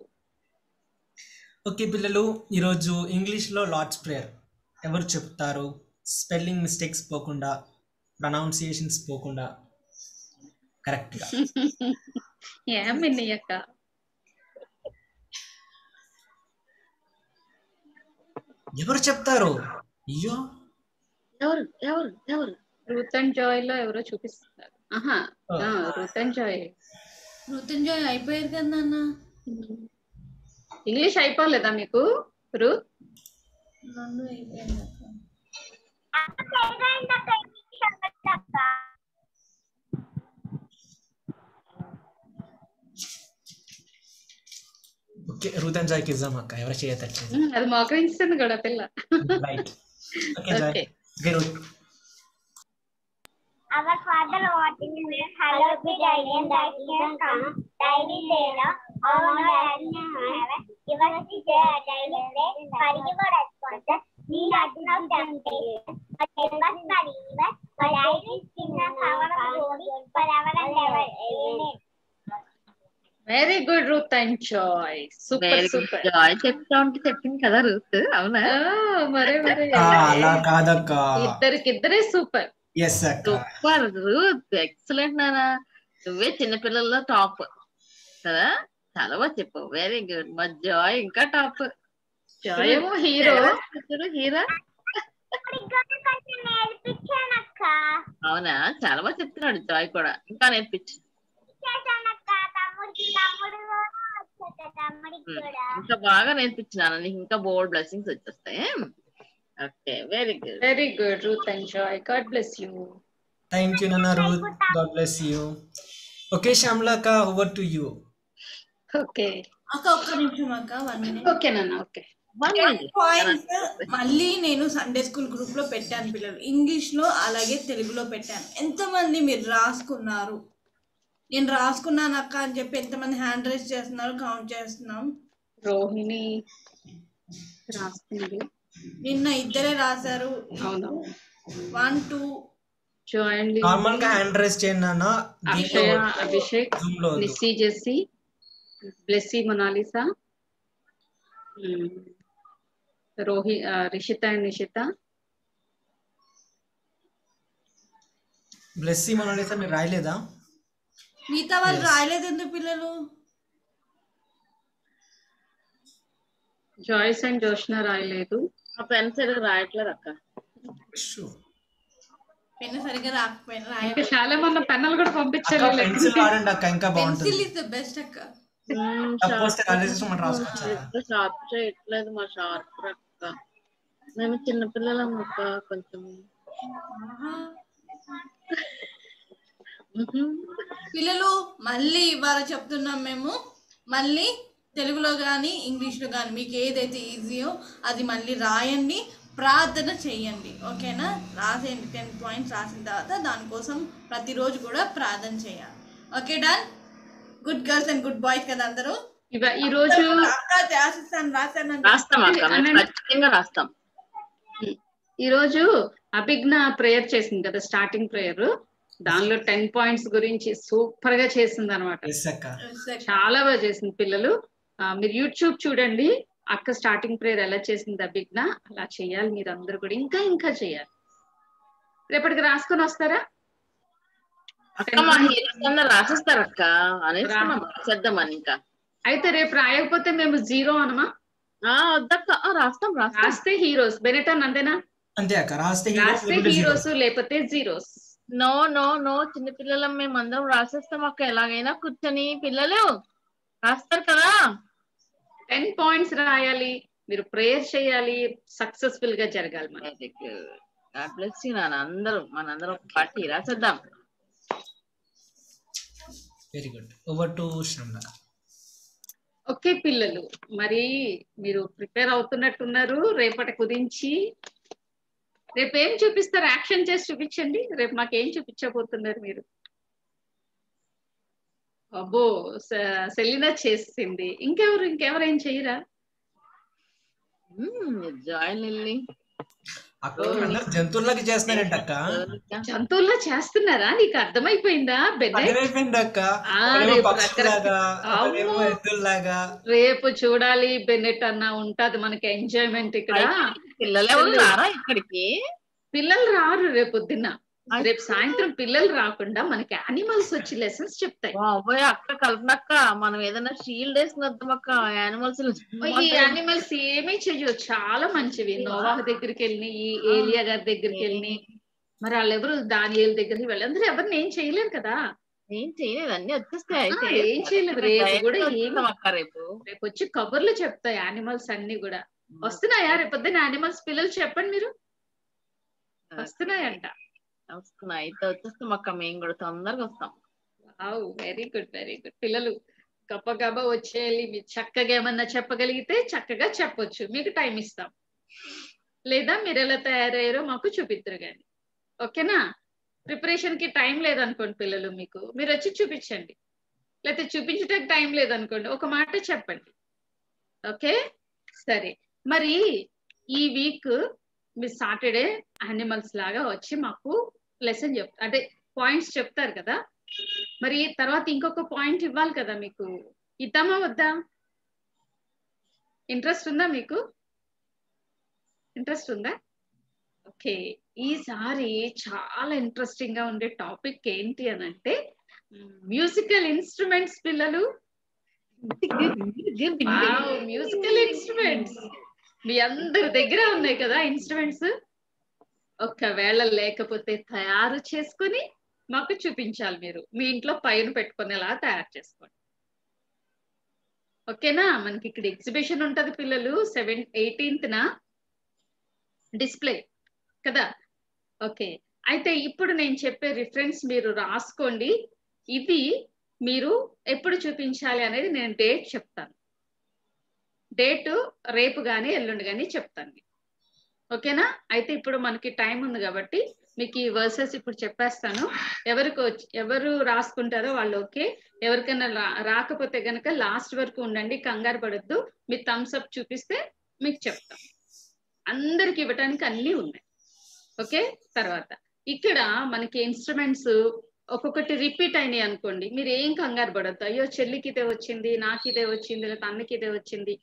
okay పిల్లలు ఈరోజు ఇంగ్లీష్లో లార్డ్స్ ప్రేయర్ ఎవరు చెప్తారు? స్పెల్లింగ్ మిస్టేక్స్ పోకుండా ప్రొనౌన్సియేషన్స్ పోకుండా కరెక్ట్గా (laughs)
ఏం మిన్ని అక్క?
ఎవరు చెప్తారు? అయ్యో.
ఎవరు ఎవరు ఎవరు?
రూత్ అండ్ జాయ్లో ఎవరో చూపిస్తున్నారు. ఆహా రూత్ అండ్ జాయ్.
మృత్యుంజయ్ అయిపోయారు కదా నాన్న.
ఇంగ్లీష్ అయిపోలేదా మీకు రూత్?
ఇద్దాం అక్క. ఎవరు
ఉమ్, అది మోకరించింది కూడా పిల్ల. Right
okay Joy.
Our Father who art in heaven, hallowed be thy name. Thy kingdom come, thy will be done on earth as in heaven. Give us this day our daily bread. Forgive our trespasses, lead us not temptation, but save us from evil. For thine is kingdom, power, and glory, forever and ever. Amen.
Very good Ruth and Joy super
very good
super
Joy చెప్తా ఉంటే చెప్పింది కదా Ruth అవునా
మరే మరే
ఆ, అలా కాదక్క
ఇద్దరికిద్దరే సూపర్
ఎస్ అక్క
సూపర్ రూత్ ఎక్సలెంట్ నానా నువ్వే చిన్నపిల్లల్లో టాప్ కదా? చాలా బాగా చెప్పు వెరీ గుడ్ మా జాయ్ ఇంకా టాప్
జాయ్ ఏమో హీరో
హీరో
కొంచెం నేర్పించానక్క
అవునా? చాలా బాగా చెప్తున్నాడు జాయ్ కూడా. ఇంకా నేర్పించు.
చేశానక్క తమ్ముడికి తమ్ముడు వచ్చేట తమ్ముడికి కూడా.
ఇంకా బాగా నేర్పించినాను నీకు ఇంకా బోర్డ్ బ్లెస్సింగ్స్ వచ్చేస్తాయి. Okay very good
very good Ruth and Joy God bless you
thank you నాన్న Ruth God bless you okay Shyamala అక్క ఓవర్ టు యూ
ఓకే
అక్క ఒక్క నిమిషం అక్క వన్ మినిట్
ఓకేనన్నా ఓకే
పాయింట్స్ మళ్ళీ నేను సండే స్కూల్ గ్రూప్లో పెట్టాను పిల్లలు. ఇంగ్లీష్లో అలాగే తెలుగులో పెట్టాను. ఎంతమంది మీరు రాసుకున్నారు? నేను రాసుకున్నాను అక్క అని చెప్పి ఎంతమంది హ్యాండ్ రైస్ చేస్తున్నారు కౌంట్ చేస్తున్నాం?
రోహిణి రాస్తుంది.
నిన్న ఇద్దరే రాశారు.
అవును.
వన్ టూ
జాయిన్
నార్మల్గా హ్యాండ్ రైస్ చేయండి నాన్న దీంట్లో
అక్షయ అభిషేక్
Zoom లో వద్దు.
Nissi Jessie Blessy Monalisa. రోహి ఆ, రిషిత అండ్ నిషిత
బ్లెస్సీ మనోడైతే మీరు రాయలేదా?
మిగతా వాళ్ళు
Yes.
రాయలేదు ఎందుకు పిల్లలు?
జాయిస్ అండ్ జోష్న రాయలేదు.
పెన్ సరిగ్గా రాయట్లేదు అక్క.
పెన్ సరిగ్గా రాకపోయినా
ఇంకా చాలా మంది పెన్నులు కూడా పంపించారు
పెన్సిల్ వాడండి అక్క ఇంకా బాగుంటుంది.
పెన్సిల్ ఇస్ ద బెస్ట్ అక్క
మనం
షార్ప్ చేయట్లేదు మా షార్ప్ అక్క. మేము చిన్నపిల్లలం అక్క కొంచెం.
పిల్లలు మళ్ళీ ఇవాళ చెప్తున్నాం మేము. మళ్ళీ తెలుగులో కానీ ఇంగ్లీష్లో కానీ మీకు ఏదైతే ఈజీయో అది మళ్ళీ రాయండి ప్రార్థన చేయండి. ఓకేనా? రాసేయండి టెన్ పాయింట్స్ రాసిన తర్వాత దానికోసం ప్రతిరోజు కూడా ప్రార్థన చేయాలి. Okay done? Good girls and good boys కదా అందరూ?
ఇవ- ఈ రోజు
రాస్తాం
ఈ రోజు అభిజ్ఞ ప్రేయర్ చేసింది కదా స్టార్టింగ్ ప్రేయర్ దానిలో టెన్ పాయింట్స్ గురించి సూపర్గా చేసింది అనమాట చాలా బాగా చేసింది పిల్లలు. మీరు యూట్యూబ్ చూడండి. అక్క స్టార్టింగ్ ప్రేయర్ ఎలా చేసింది అభిజ్ఞ? అలా చేయాలి మీరు అందరు కూడా. ఇంకా ఇంకా చేయాలి. రేపటికి రాసుకొని వస్తారా?
రాసిస్తారు అక్క. ఇంకా.
అయితే రేపు రాయకపోతే మేము జీరో అనమా?
వద్దక్క. రాస్తాం రాస్తాం.
రాస్తే హీరోస్. బెనెటన్ అంతేనా
అంతే అక్క రాస్తే
రాస్తే హీరోస్ లేకపోతే జీరోస్.
No no no. చిన్న పిల్లలం మేము అందరం రాసేస్తాం అక్క. ఎలాగైనా కూర్చొని పిల్లలు రాస్తారు కదా.
టెన్ పాయింట్స్ రాయాలి మీరు ప్రేయర్ చేయాలి సక్సెస్ఫుల్గా జరగాలి
నాన్న. అందరం మనందరం ఒక party రాసేద్దాం
very good over to Shramana
okay పిల్లలు మరి మీరు ప్రిపేర్ అవుతున్నట్టున్నారు. రేపటి గురించి రేపు ఏం చూపిస్తారు? యాక్షన్ చేసి చూపించండి. రేపు మాకు ఏం చూపించబోతున్నారు మీరు? అబ్బో సెలీనా చేసింది. ఇంకెవరు ఇంకెవరు ఏం చెయ్యరా
జాయిన్ వెళ్ళి
జంతువులకి చేస్తున్నారంట అక్క.
జంతువుల్లో చేస్తున్నారా? నీకు అర్థమైపోయిందా? బెన్నెట్
అర్థమైపోయింది అక్క.
ఆ,
ఒకరేమో
రేపు చూడాలి బెన్నెట్ అన్న ఉంటది మనకి ఎంజాయ్మెంట్ ఇక్కడ.
పిల్లలు ఇక్కడికి?
పిల్లలు రారు రేపు పొద్దున్న. రేపు సాయంత్రం పిల్లలు రాకుండా మనకి యానిమల్స్ వచ్చి లెసన్స్ చెప్తాయి.
అక్క కల్పనక్క మనం ఏదైనా షీల్డ్ వద్దాం అక్క యానిమల్స్
ఈ యానిమల్స్ ఏమీ చెయ్యవు చాలా మంచివి. నోవాహ దగ్గరికి వెళ్ళి ఈ ఏలియా గారి దగ్గరికి వెళ్ళి మరి వాళ్ళెవరు దానియేలు దగ్గరికి వెళ్ళి అందరూ ఎవరిని ఏం చేయలేరు కదా.
ఏం చేయలేదు అన్ని వచ్చేస్తాయి
ఏం చేయలేదు రేపు కూడా ఏమి
అక్క రేపు.
రేపు వచ్చి కబుర్లు చెప్తాయి యానిమల్స్ అన్ని కూడా. వస్తున్నాయా? రేపు పొద్దున్న యానిమల్స్ పిల్లలు చెప్పండి మీరు. వస్తున్నాయంట.
వస్తున్నాయి. అయితే వచ్చేస్తాం అక్క మేము కూడా తొందరగా వస్తాం.
Very good very good. పిల్లలు గప్ప గబ వచ్చేయాలి. మీరు చక్కగా ఏమన్నా చెప్పగలిగితే చక్కగా చెప్పొచ్చు. మీకు టైం ఇస్తాం. లేదా మీరు ఎలా తయారయ్యారో మాకు చూపిద్దరు కానీ ఓకేనా? ప్రిపరేషన్కి టైం లేదనుకోండి పిల్లలు మీకు. మీరు వచ్చి చూపించండి. లేకపోతే చూపించడానికి టైం లేదనుకోండి. ఒక మాట చెప్పండి. ఓకే? సరే. మరి ఈ వీక్ మీరు సాటర్డే యానిమల్స్ లాగా వచ్చి మాకు లెసన్ చెప్తారు అంటే పాయింట్స్ చెప్తారు కదా? మరి తర్వాత ఇంకొక పాయింట్ ఇవ్వాలి కదా మీకు? ఇద్దామా వద్దా? ఇంట్రెస్ట్ ఉందా మీకు? ఇంట్రెస్ట్ ఉందా? ఓకే ఈసారి చాలా ఇంట్రెస్టింగ్గా ఉండే టాపిక్ ఏంటి అని అంటే మ్యూజికల్ ఇన్స్ట్రుమెంట్స్ పిల్లలు. మ్యూజికల్ ఇన్స్ట్రుమెంట్స్ మీ అందరి దగ్గర ఉన్నాయి కదా ఇన్స్ట్రుమెంట్స్ ఒకవేళ లేకపోతే తయారు చేసుకొని మాకు చూపించాలి మీరు. మీ ఇంట్లో పైన పెట్టుకునేలా తయారు చేసుకోండి. ఓకేనా? మనకి ఇక్కడ ఎగ్జిబిషన్ ఉంటది పిల్లలు. సెవెన్ ఎయిటీన్త్ నా డిస్ప్లే కదా? ఓకే. అయితే ఇప్పుడు నేను చెప్పే రిఫరెన్స్ మీరు రాసుకోండి. ఇది మీరు ఎప్పుడు చూపించాలి అనేది నేను డేట్ చెప్తాను. డేటు రేపు కానీ ఎల్లుండి కానీ చెప్తాను మీకు. ఓకేనా? అయితే ఇప్పుడు మనకి టైం ఉంది కాబట్టి మీకు ఈ వర్సెస్ ఇప్పుడు చెప్పేస్తాను. ఎవరికి వచ్చి ఎవరు రాసుకుంటారో వాళ్ళు ఓకే. ఎవరికైనా రాకపోతే గనక లాస్ట్ వరకు ఉండండి కంగారు పడద్దు. మీ థమ్స్ అప్ చూపిస్తే మీకు చెప్తాం. అందరికి ఇవ్వటానికి అన్నీ ఉన్నాయి. ఓకే? తర్వాత ఇక్కడ మనకి ఇన్స్ట్రుమెంట్స్ ఒక్కొక్కటి రిపీట్ అయినాయి అనుకోండి. మీరు ఏం కంగారు పడద్దు. అయ్యో చెల్లికి ఇదే వచ్చింది నాకు ఇదే వచ్చింది లేదా అన్నకి ఇదే వచ్చింది.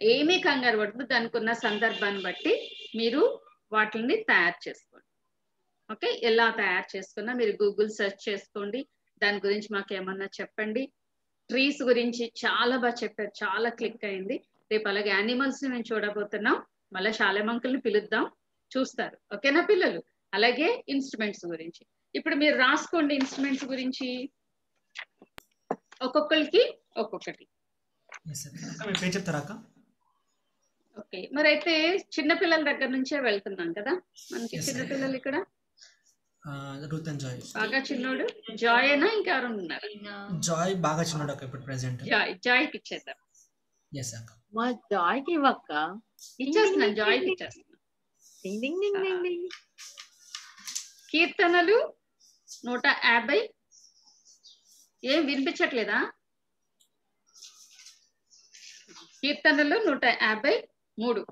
ఏమీ కంగారు పడద్దు. దానికి ఉన్న సందర్భాన్ని బట్టి మీరు వాటిని తయారు చేసుకోండి. ఓకే? ఎలా తయారు చేసుకున్నా మీరు గూగుల్ సెర్చ్ చేసుకోండి. దాని గురించి మాకు ఏమన్నా చెప్పండి. ట్రీస్ గురించి చాలా బాగా చెప్పారు. చాలా క్లిక్ అయింది. రేపు అలాగే యానిమల్స్ని మేము చూడబోతున్నాం. మళ్ళీ శాలమంకుల్ని పిలుద్దాం. చూస్తారు. ఓకేనా పిల్లలు? అలాగే ఇన్స్ట్రుమెంట్స్ గురించి. ఇప్పుడు మీరు రాసుకోండి ఇన్స్ట్రుమెంట్స్ గురించి. ఒక్కొక్కరికి ఒక్కొక్కటి.
చెప్తారా
ఓకే. మరి అయితే చిన్న పిల్లల దగ్గర నుంచే వెళ్తున్నాం కదా? మనకి చిన్న. పిల్లలు ఇక్కడ?
జాయ్.
బాగా చిన్నోడు. జాయ్ అయినా ఇంకెవరు ఉన్నారు?
జాయ్ బాగా చిన్నాడు అక్క ఇప్పుడు ప్రెసెంట్.
జాయ్ జాయ్కి ఇచ్చేద్దాం.
ఎస్ అక్క.
మా జాయ్కి ఇవ్వక్క.
ఇచ్చేస్తున్నాను జాయ్కి ఇచ్చేస్తున్నాను కీర్తనలు నూట యాభై. ఏం వినిపించట్లేదా? కీర్తనలు నూట యాభై. మూడు.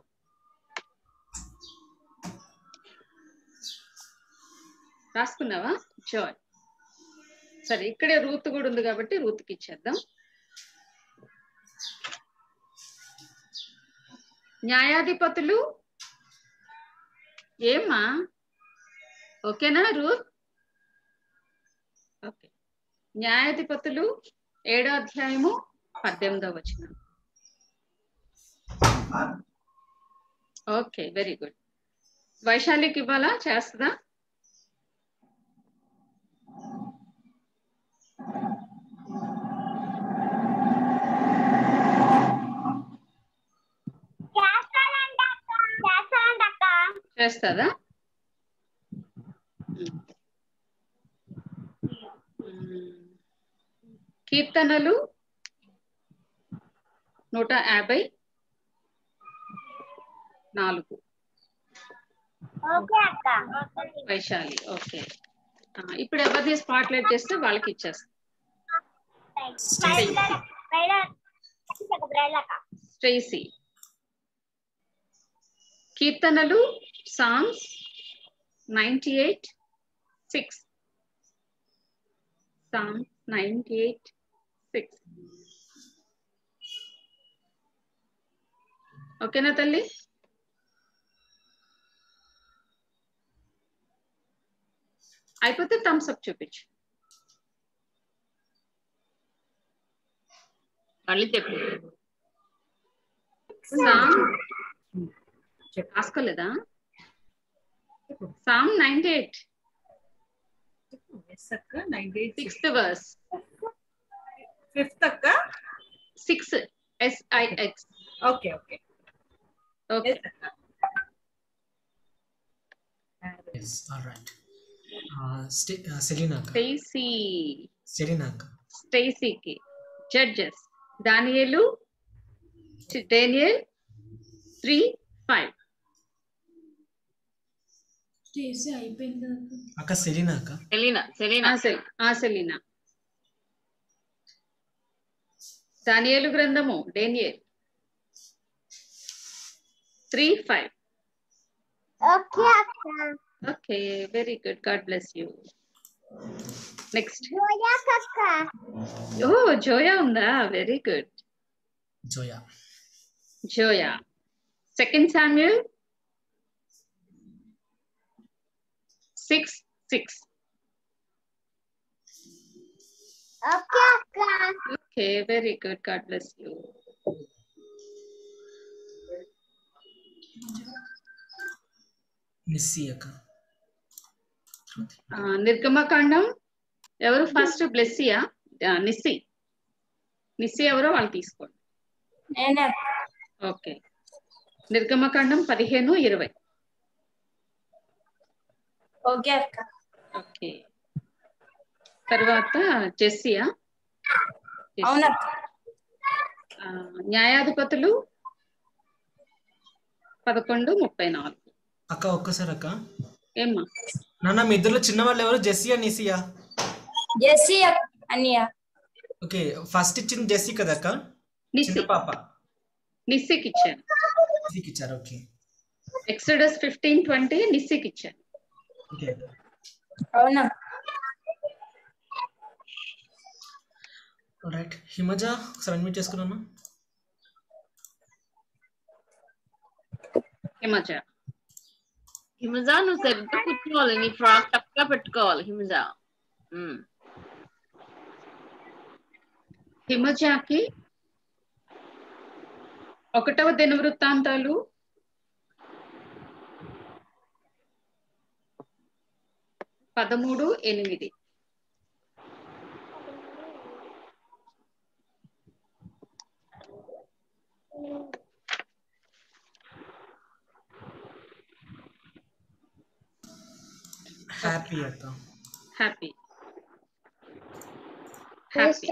రాసుకున్నావా? జాయ్ సరే ఇక్కడే రూత్ కూడా ఉంది కాబట్టి రూత్కి ఇచ్చేద్దాం. న్యాయాధిపతులు ఏమ్మా? ఓకేనా రూత్? ఓకే. న్యాయాధిపతులు ఏడో అధ్యాయము పద్దెనిమిదో వచ్చిన ఓకే వెరీ గుడ్. వైశాలికి ఇవ్వాలా? చేస్తుందా? చేస్తుందా? కీర్తనలు నూట యాభై. నాలుగు. వైశాలి ఓకే. ఇప్పుడు ఎవరిది స్పాట్లైట్ చేస్తే వాళ్ళకి ఇచ్చేస్తాం. స్ట్రేసీ. కీర్తనలు songs ninety eight six. Song ninety eight six. ఓకేనా తల్లి? అయిపోతే థమ్స్ అప్ చూపించు
మళ్ళీ చెప్పు
song రాసుకోలేదా song ninety eight sixth verse
fifth అక్క
six
S I X
okay
okay okay yes all right Selina అక్క
స్టేసీ.
సెలీనా అక్క
స్టేసీకి. జడ్జెస్. దానియేలు డేనియల్ త్రీ ఫైవ్.
చేసి అయిపోయింది కదా
అక్క సెలీనా అక్క
సెలీనా సెలీనా.
ఆ సెలీనా. దానియేలు గ్రంథము డేనియల్. Three five.
ఓకే అక్క.
Okay very good God bless you next
Joya అక్క
ఓ జోయా ఉందా? Very good
Joya
Joya second Samuel six six
okay అక్క
okay very good God bless you
Missy అక్క
నిర్గమకాండం ఎవరు ఫస్ట్ బ్లెస్సియా నిస్సి. నిస్సి ఎవరో వాళ్ళు తీసుకోండి. ఓకే. నిర్గమకాండం పదిహేను ఇరవై.
ఓకే అక్క.
ఓకే. తర్వాత జెస్సియా న్యాయాధిపతులు పదకొండు ముప్పై నాలుగు.
అక్క ఒక్కసారి అక్క.
ఏమ్మా?
నాన్న మీ ఇద్దరు చిన్నవాళ్ళు ఎవరు? జెస్సియా నిసియా
జెస్సీ అన్నయ్య.
ఓకే ఫస్ట్ ఇచ్చింది జెస్సీ కదా అక్క? చిన్న పాప.
నిస్సికి ఇచ్చాను.
జెస్సీకి ఇచ్చారు ఓకే.
ఎక్సడస్ ఫిఫ్టీన్ ట్వంటీ నిస్సికి ఇచ్చాను.
ఓకే.
అవునా?
రైట్ హిమజ ఒకసారి అడ్మిట్ చేసుకున్నాను
హిమజ.
హిమజ నువ్వు సరిగ్గా కూర్చోవాలి నీ ఫ్రాక్ చక్కగా పెట్టుకోవాలి హిమజ.
హిమజాకి ఒకటవ దిన వృత్తాంతాలు పదమూడు ఎనిమిది.
హ్యాపీ అక్క
హ్యాపీ హ్యాపీ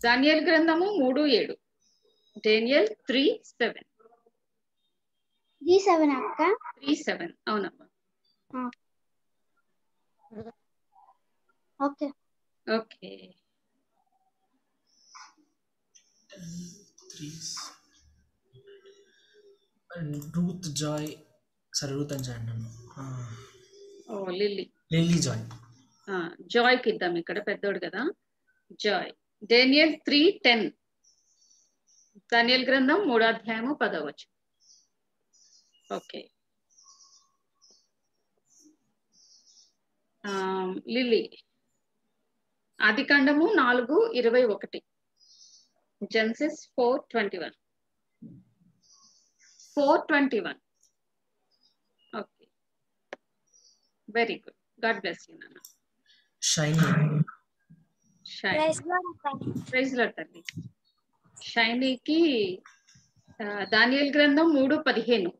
దానియల్ గ్రంథము మూడు ఏడు. డేనియల్ త్రీ సెవెన్
జీ సెవెన్ అక్క.
త్రీ సెవెన్ అవునమ్మా.
ఓకే.
ఓకే.
రూత్ జాయ్ సరే రూత్ అని జాయ్ అన్నాను
ఓ లిల్లీ.
Lily Joy.
జాయ్కి ఇద్దాం ఇక్కడ పెద్దోడు కదా. Joy. Daniel three ten. Daniel గ్రంథం మూడో అధ్యాయము పదవచ్చు ఓకే. లిల్లీ. ఆదికాండము నాలుగు ఇరవై ఒకటి. Genesis four twenty one. Four twenty one okay very good. God bless you నాన్న.
షైనీ.
ప్రైజ్ లాడ్ తల్లి. షైనీకి దానియేల్ గ్రంథం మూడు పదిహేను.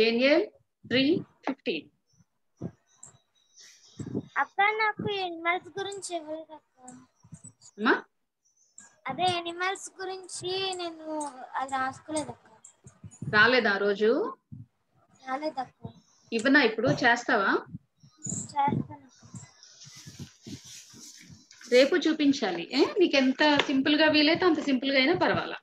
Daniel three fifteen.
అక్క నాకు ఎనిమల్స్ గురించి ఇవ్వలేదు అక్క
అమ్మా?
అదే ఎనిమల్స్ గురించి నేను అది రాసుకోలేదు అక్క
రాలేదా ఆ రోజు?
రాలేదు అక్క
ఇవ్వనా ఇప్పుడు? చేస్తావా? రేపు చూపించాలి. ఏ? నీకు ఎంత సింపుల్గా వీలైతే అంత సింపుల్గా అయినా పర్వాలా.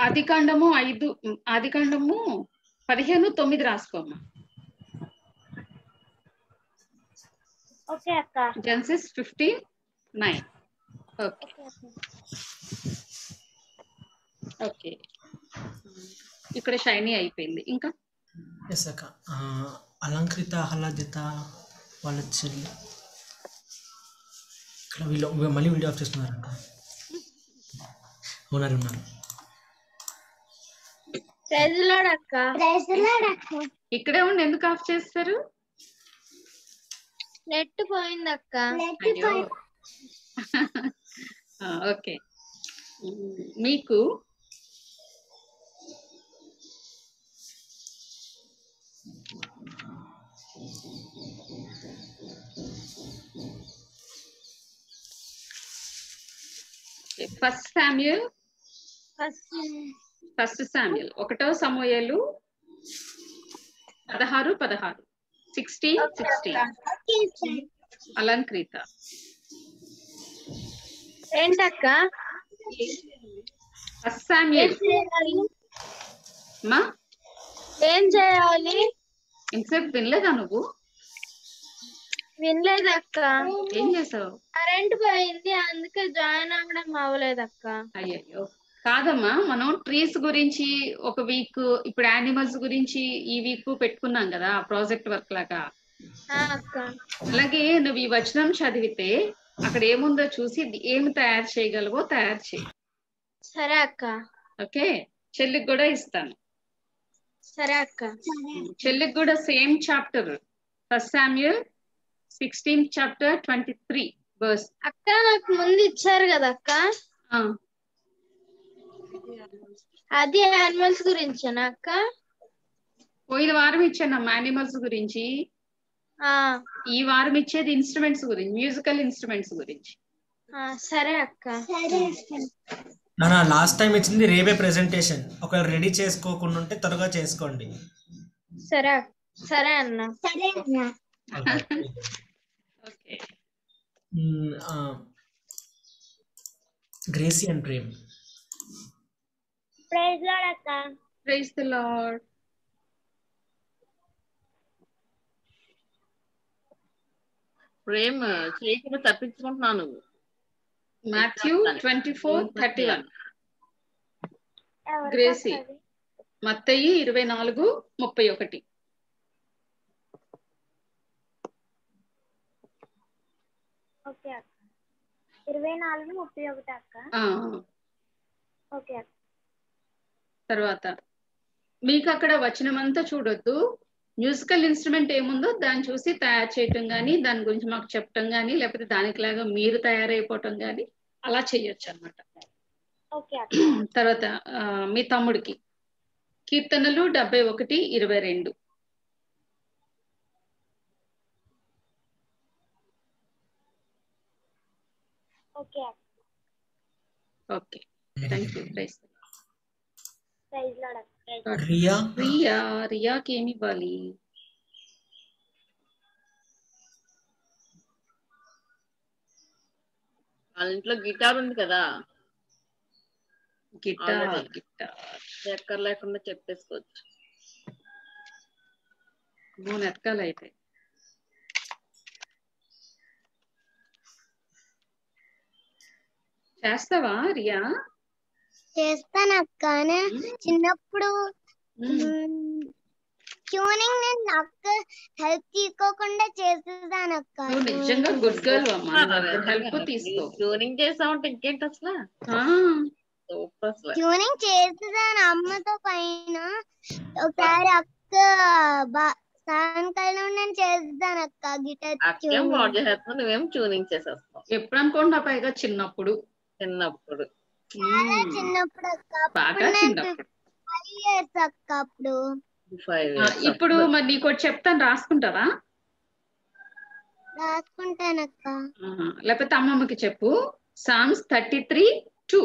ఆదికాండము ఐదు. ఆదికాండము పదిహేను తొమ్మిది రాసుకోమ్మా.
ఓకే అక్క.
Genesis fifteen nine okay okay ఇక్కడ షైనీ అయిపోయింది. ఇంకా?
ఎస్ అక్క. ఆ, అలంకృత ఆహ్లాదిత వాళ్ళ చెల్లి. ఇక్కడ వీళ్ళు వీ- మళ్ళీ వీడియో ఆఫ్ చేస్తున్నారు అక్క ఉన్నారు ఉన్నారు.
అక్క
ఇక్కడే ఉండి ఎందుకు ఆఫ్ చేస్తారు?
నెట్ పోయింది అక్క
ఓకే. మీకు ఫస్ట్ శామ్యుల్ ఫస్ట్ శామ్యుల్ ఒకటో సమూయేలు పదహారు పదహారు. Sixteen sixteen Alankrita.
ఏంటక్క?
ఫస్ట్ శామ్యుల్ మా?
ఏం చేయాలి?
ఇంతసేపు వినలేదా నువ్వు?
వినలేదక్క.
ఏం చేసావు?
కరెంట్ పోయింది అందుకే జాయిన్ అవ్వడం అవ్వలేదక్క.
అయ్యయ్యో. కాదమ్మా మనం ట్రీస్ గురించి ఒక వీక్ ఇప్పుడు యానిమల్స్ గురించి ఈ వీక్ పెట్టుకున్నాం కదా ప్రాజెక్ట్ వర్క్ లాగా. అలాగే నువ్వు ఈ వచనం చదివితే అక్కడ ఏముందో చూసి ఏమి తయారు చేయగలవో తయారు చేయి.
సరే అక్క.
ఓకే? చెల్లికి కూడా ఇస్తాను.
సరే అక్క.
చెల్లికి కూడా same chapter first Samuel sixteen chapter twenty three verse.
అక్క నాకు ముందు ఇచ్చారు కదా అక్క. అది యానిమల్స్ గురించేనా అక్క?
పోయిన వారం ఇచ్చాను యానిమల్స్ గురించి.
ఆ,
ఈ వారం ఇచ్చేది ఇన్స్ట్రుమెంట్స్ గురించి మ్యూజికల్ ఇన్స్ట్రుమెంట్స్ గురించి.
ఆ, సరే అక్క.
నానా లాస్ట్ టైం ఇచ్చింది రేపే ప్రెజెంటేషన్ ఒకవేళ రెడీ చేసుకోకుండా ఉంటే త్వరగా చేసుకోండి.
సరే అక్క. సరే అన్న. సరే అన్న.
Okay.
Gracy and Prem
praise lord అక్క
ప్రైజ్ ద లార్డ్
ప్రేమ్ చేయకుండా తప్పించుకుంటున్నాను
Matthew twenty four thirty one Gracy మత్తయి ఇరవై నాలుగు ముప్పై ఒకటి.
ఓకే అక్క. ఇరవై నాలుగు ముప్పై ఒకటి అక్క.
ఆ,
ఓకే అక్క.
తర్వాత మీకు అక్కడ వచనమంతా చూడొద్దు. మ్యూజికల్ ఇన్స్ట్రుమెంట్ ఏముందో దాన్ని చూసి తయారు చేయటం కానీ దాని గురించి మాకు చెప్పటం కానీ లేకపోతే దానికిలాగా మీరు తయారైపోవటం కానీ అలా చేయొచ్చు అనమాట తర్వాత మీ తమ్ముడికి. కీర్తనలు డెబ్బై ఒకటి ఇరవై రెండు. Okay thank you praise
praise lord అక్క ప్రైజ్ లాడ్.
రియా
రియా రియాకి ఏమి ఇవ్వాలి
వాళ్ళ ఇంట్లో గిటార్ ఉంది కదా
గిటార్
Already.
గిటార్
ఎక్కర్ లేకుండా చెప్పేసుకోవచ్చు
మూడు ఎతకాలి అయితే చేస్తావా రియా
చేస్తాను అక్క నే- చిన్నప్పుడు ట్యూనింగ్ నేను అక్క హెల్ప్ తీసుకోకుండా చేసేదాను అక్క
నువ్వు నిజంగా గుడ్ గర్ల్ హెల్ప్ తీసుకో.
ట్యూనింగ్ చేసామంటే ఇంకేంటి అసలు?
ట్యూనింగ్ చేసేదాను అమ్మతో పైన. ఒకసారి అక్క బా- సాయంకాలం నేను చేసేదాను అక్క గిటార్
నువ్వేం ట్యూనింగ్ చేసేస్తావు
ఎప్పుడు అనుకోండి పైగా చిన్నప్పుడు.
చిన్నప్పుడు.
చిన్నప్పుడు
బాగా
అప్పుడు.
ఇప్పుడు మరి నీకు ఒకటి చెప్తాను రాసుకుంటావా?
రాసుకుంటానక్క.
లేకపోతే అమ్మమ్మకి చెప్పు. Psalms
thirty three two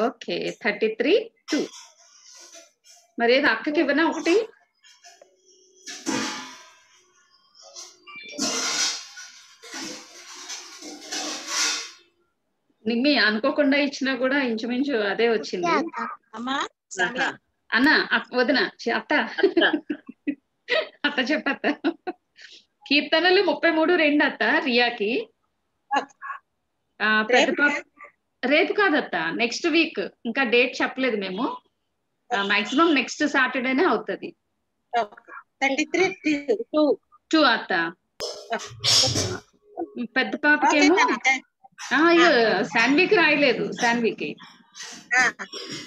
okay thirty three two మరి ఏది అక్కకి ఇవ్వనా ఒకటి? నిమ్మి అనుకోకుండా ఇచ్చినా కూడా ఇంచుమించు అదే వచ్చింది. అన్న వదిన అత్త. అత్త. చెప్పత్త. కీర్తనలు ముప్పై మూడు రెండు అత్త రియాకి. రేపు కాదత్త నెక్స్ట్ వీక్. ఇంకా డేట్ చెప్పలేదు మేము. మాక్సిమం నెక్స్ట్ సాటర్డేనే అవుతుంది.
Thirty three
two. అత్త. పెద్ద పాపకేమో శాన్విక్ రాయలేదు శాన్వికి.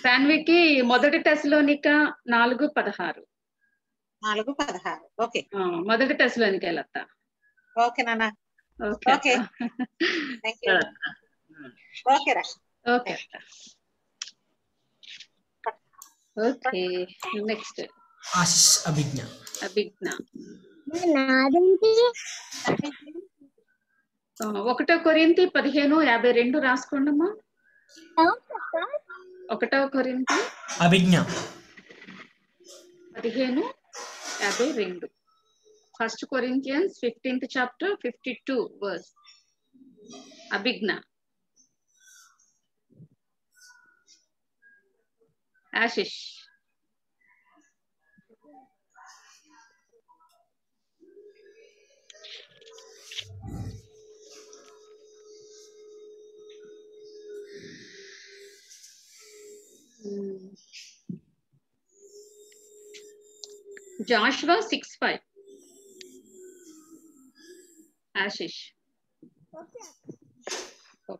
శాన్వికి మొదటి టెస్లోనిక నాలుగు పదహారు.
నాలుగు పదహారు. ఓకే.
ఆ, మొదటి టెస్లోనికి వెళ్ళత్త
ఓకే నాన్న.
ఓకే.
ఓకే. ఓకే రా.
Okay. Okay next.
Ashish Abhijna.
Abhijna.
నాదేంటి
ఆ, ఒకటో కొరింతి పదిహేను యాభై రెండు రాసుకోండమ్మా. ఒకటో కొరింతి
అభిజ్ఞ.
పదిహేను యాభై రెండు. First Corinthians fifteenth chapter fifty two verse Abhigna. Ashish Joshua six five Ashish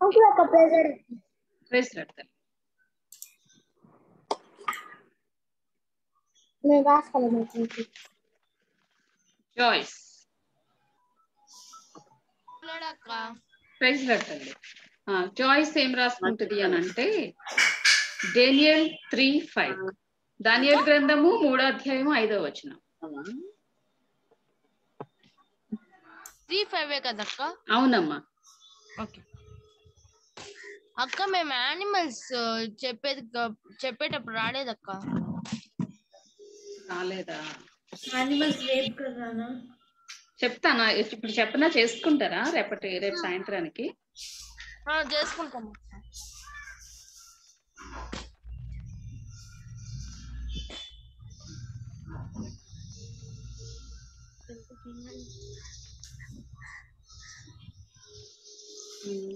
okay అక్క ప్రెజర్
ప్రైజ్ లార్డ్ తల్లి.
నేను రాసుకోలేదు
జాయిస్
అక్క
ప్రైజ్ పెట్టండి జాయిస్ ఏం రాసుకుంటుంది అని అంటే డేనియల్ త్రీ ఫైవ్. దానియల్ గ్రంథము మూడో అధ్యాయం ఐదో వచనం.
త్రీ ఫైవ్ కదక్క?
అవునమ్మా.
ఓకే. అక్క మేము యానిమల్స్ చెప్పేది చెప్పేటప్పుడు రాలేదక్క?
రాలేదా?
యానిమల్స్ రేపు కదా
చెప్తానా. ఇప్పుడు చెప్పనా? చేసుకుంటారా? రేపటి రేపు సాయంత్రానికి?
ఆ, చేసుకుంటాం అక్క.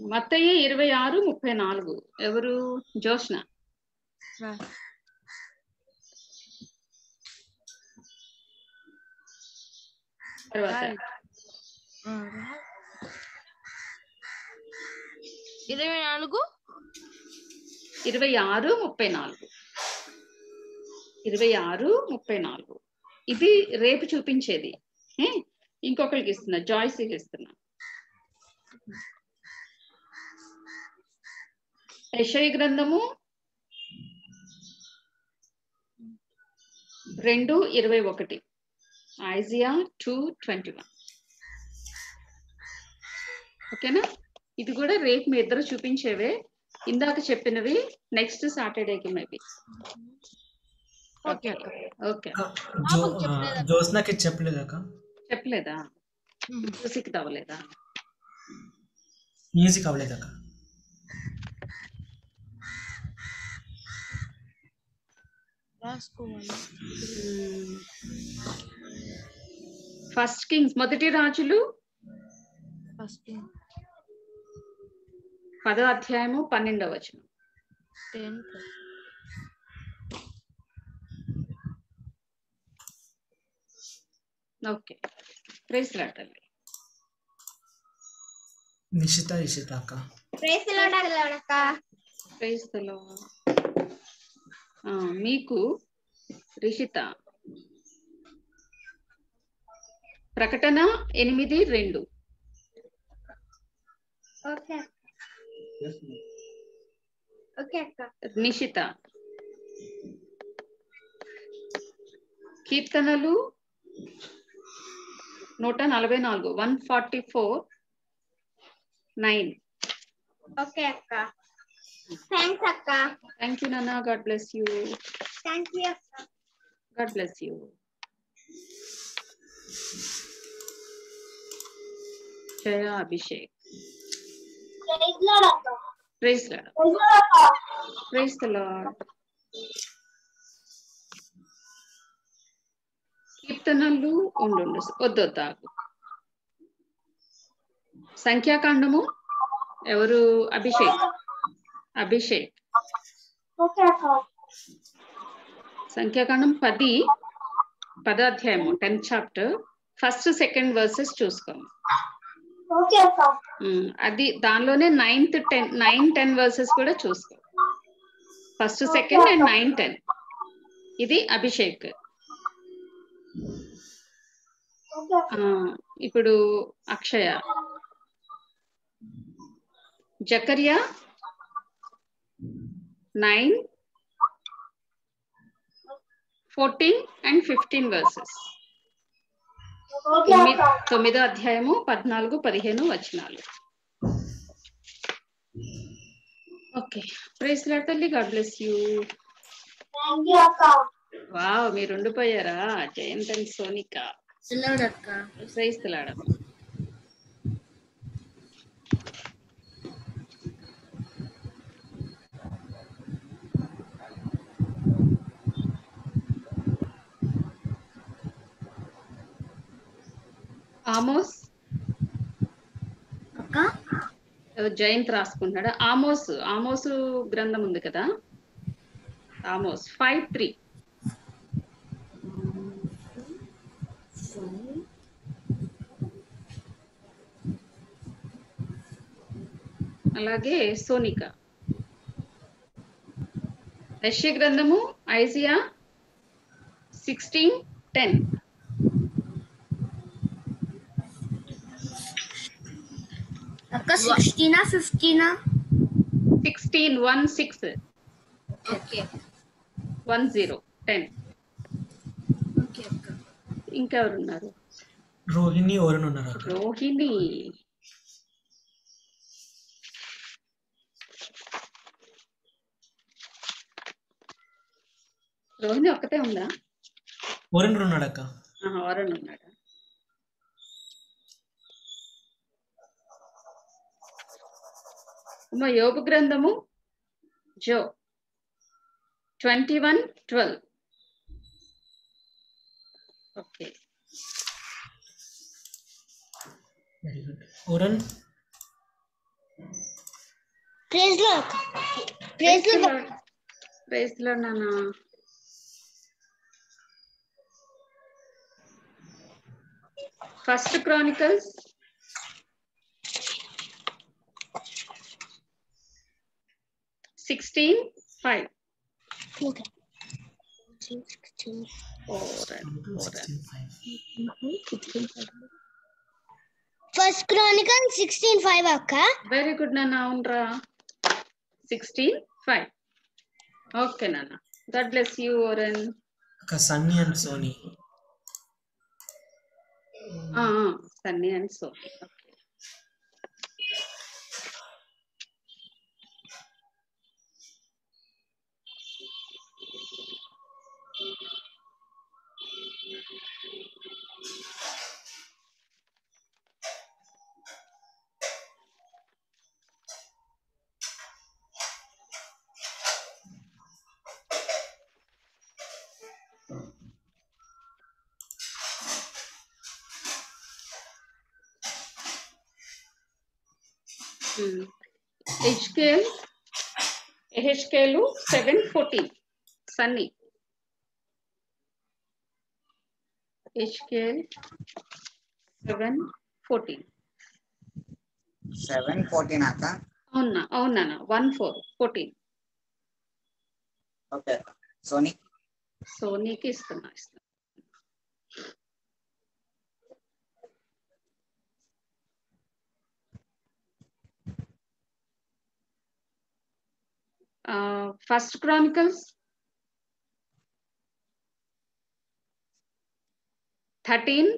మత్తయ్య ఇరవై ఆరు ముప్పై నాలుగు. ఎవరు? జోష్న తర్వాత.
ఇరవై నాలుగు
ఇరవై ఆరు ముప్పై నాలుగు. ఇరవై ఆరు ముప్పై నాలుగు. ఇది రేపు చూపించేది. ఇంకొకరికి ఇస్తున్నా. జాయిస్ ఇస్తున్నా. యెషయ గ్రంథము రెండు ఇరవై ఒకటి. Isaiah two twenty one. ఓకేనా? ఇది కూడా రేపు మీ ఇద్దరు చూపించేవే. ఇందాక చెప్పినవి నెక్స్ట్ సాటర్డేకి మేబీ ఓకే ఓకే
జో జ్యోత్స్నాకి చెప్పలేదాక
చెప్పలేదా? మ్యూజిక్ తవ్వలేదా
మ్యూజిక్ అవ్వలేదాక
రాసుకోవాలి.
ఫస్ట్ కింగ్స్ మొదటి రాజులు?
ఫస్ట్
పదో అధ్యాయము పన్నెండవ వచనం. ఓకే. ప్రైజ్ లాటండి
నిషిత ఇషిత అక్క.
ప్రేస్ లోడక్క
మీకు రిషిత. ప్రకటన ఎనిమిది రెండు.
ఓకే ఓకే అక్క
నిషిత. కీర్తనలు నూట నలభై నాలుగు one forty four nine.
Okay అక్క. థ్యాంక్స్ అక్క.
థ్యాంక్ యూ నాన్న God bless you
thank you అక్క.
God
bless you Jaya
Abhishek praise praise కీర్తనలు ఉండు వద్దొద్దు ఆగు. సంఖ్యాకాండము? ఎవరు? అభిషేక్. అభిషేక్. సంఖ్యాకాండం పది పదాధ్యాయము tenth chapter. First second verses చూసుకోండి. అది దానిలోనే ninth ten nine ten verses కూడా చూసుకో. First second and nine ten ఇది అభిషేక్. ఇప్పుడు Akshaya. Zechariah. Nine fourteen and fifteen
verses
తొమ్మిది అధ్యాయము పద్నాలుగు పదిహేను వచనాలు. ఓకే. ప్రైజ్ లాడ్ తల్లి. గాడ్ బ్లెస్ యూ వావ్ మీరు ఉండిపోయారా? జయంత్ అండ్ సోనిక ప్రైజ్ లాడమ్మ ఆమోస్. జయంత్ రాసుకుంటున్నాడు? ఆమోస్ ఆమోసు గ్రంథం ఉంది కదా? Amos five three. అలాగే సోనిక. యశ్య గ్రంథము ఐజియా సిక్స్టీన్ టెన్
అక్క సిక్స్టీనా ఫిఫ్టీనా
sixteen one six
okay
one zero ten
okay అక్క
ఇంకెవరున్నారు?
రోహిణి ఉన్నారు అక్క
రోహిణి. రోహిణి ఒక్కతే ఉందా?
ఉన్నాడు అక్క?
వరుణ్ ఉన్నాడా అమ్మ యోగ గ్రంథము జో. Twenty one twelve. Okay.
Very good ఓరన్
ప్రైజ్లో ప్రైజ్లో ప్రైజ్లో నాన్న.
First chronicles 16, 5. Okay. 16, order,
order. 16, 5. First Chronicle
16, 5 akka. Very good, Nana. Undra. 16, 5. Okay, Nana. God
bless you, Oren. Akka,
Sunny and Sony. Ah, uh, Sunny and Sony. Okay. So HKL హెచ్కేలు seven fourteen Sunny హెచ్కేఎల్ seven fourteen
seven fourteen అక్క
అవునా అవునా one four fourteen
okay Sony
సోనీకి ఇస్తున్నా ఇస్తున్నా. First chronicles thirteen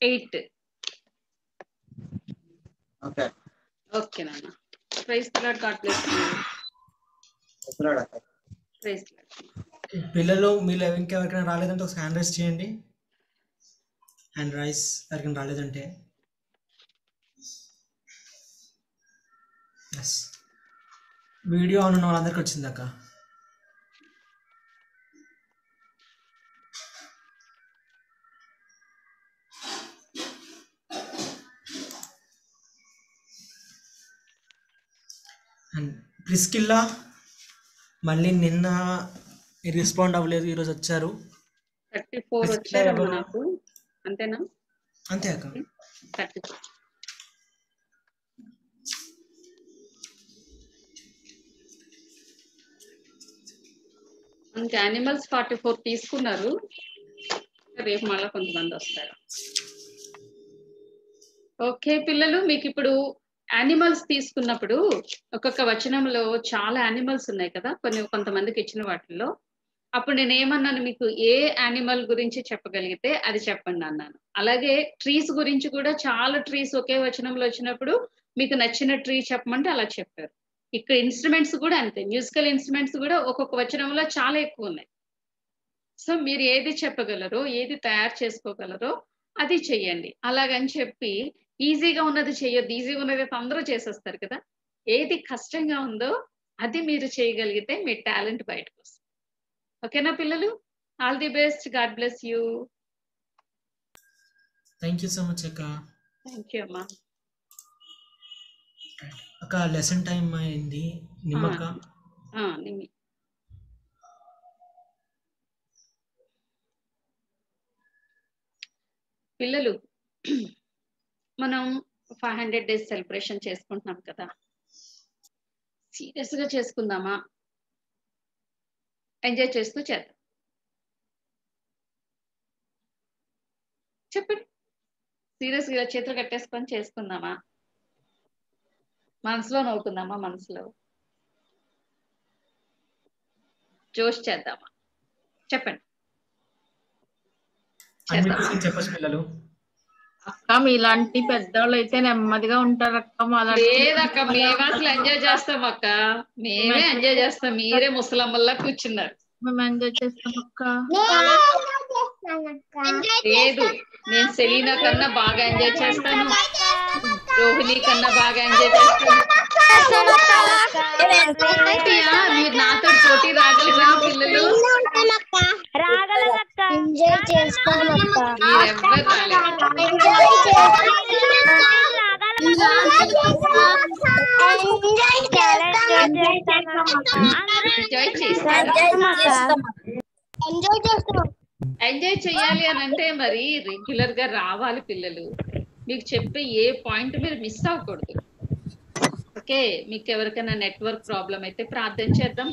eight
okay
okay నాన్న. Praise Lord
God bless
praise
పిల్లలు మీరు ఇంకెవరికైనా రాలేదంటే ఒక హ్యాండ్ రైస్ చేయండి. హ్యాండ్ రైస్ ఎవరికైనా రాలేదంటే. ఎస్ వీడియో ఆన్ ఉన్న వాళ్ళందరికీ వచ్చింది అక్క. అండ్ ప్రిస్కిల్లా మళ్ళీ నిన్న రెస్పాండ్ అవ్వలేదు ఈరోజు వచ్చారు.
Thirty
four?
నాకు. అంతేనా?
అంతే అక్క.
థర్టీ మనకి యానిమల్స్ ఫార్టీ ఫోర్ తీసుకున్నారు రేపు మళ్ళీ కొంతమంది వస్తారు. ఓకే పిల్లలు మీకు ఇప్పుడు యానిమల్స్ తీసుకున్నప్పుడు ఒక్కొక్క వచనంలో చాలా యానిమల్స్ ఉన్నాయి కదా కొన్ని కొంతమందికి ఇచ్చిన వాటిల్లో. అప్పుడు నేను ఏమన్నాను మీకు ఏ యానిమల్ గురించి చెప్పగలిగితే అది చెప్పండి అన్నాను. అలాగే ట్రీస్ గురించి కూడా చాలా ట్రీస్ ఒకే వచనంలో వచ్చినప్పుడు మీకు నచ్చిన ట్రీ చెప్పమంటే అలా చెప్పారు. ఇక్కడ ఇన్స్ట్రుమెంట్స్ కూడా అంతే. మ్యూజికల్ ఇన్స్ట్రుమెంట్స్ కూడా ఒక్కొక్క వచనంలో చాలా ఎక్కువ ఉన్నాయి. సో మీరు ఏది చెప్పగలరో ఏది తయారు చేసుకోగలరో అది చెయ్యండి. అలాగని చెప్పి ఈజీగా ఉన్నది చెయ్యొద్దు. ఈజీగా ఉన్నది అందరూ చేసేస్తారు కదా. ఏది కష్టంగా ఉందో అది మీరు చేయగలిగితే మీ టాలెంట్ బయటకు వస్తుంది. ఓకేనా పిల్లలు? All the best God bless you
thank you so much అక్క.
థ్యాంక్ యూ అమ్మా.
అక్క లెసన్ టైం అయింది. నిమ్మక్క.
పిల్లలు మనం ఫైవ్ హండ్రెడ్ డేస్ సెలబ్రేషన్ చేసుకుంటున్నాం కదా. సీరియస్గా చేసుకుందామా? ఎంజాయ్ చేస్తూ చేద్దాం. చెప్పండి. సీరియస్గా చేతులు కట్టేసుకొని చేసుకుందామా? మనసులో నవ్వుకుందామా? మనసులో. జోష్ చేద్దామా? చెప్పండి.
చెప్పచ్చు పిల్లలు.
అక్క మీలాంటి పెద్దవాళ్ళు అయితే నెమ్మదిగా ఉంటారు అక్క
లేదక్క మేమే అసలు ఎంజాయ్ చేస్తాం అక్క. మేమే ఎంజాయ్ చేస్తాం. మీరే ముసలమ్మల్లా కూర్చున్నారు.
మేము ఎంజాయ్ చేస్తాం అక్క.
లేదు నేను సెలీనా కన్నా బాగా ఎంజాయ్ చేస్తాను. రోహిణి కన్నా బాగా ఎంజాయ్ మీరు నాతో పోటీ రాగలిగిన పిల్లలు
ఎంజాయ్ ఎంజాయ్
చేయాలి అని అంటే మరి రెగ్యులర్గా రావాలి పిల్లలు. మీకు చెప్పే ఏ పాయింట్ మీరు మిస్ అవ్వకూడదు. ఓకే? మీకు ఎవరికైనా నెట్వర్క్ ప్రాబ్లం అయితే ప్రార్థన చేద్దాం.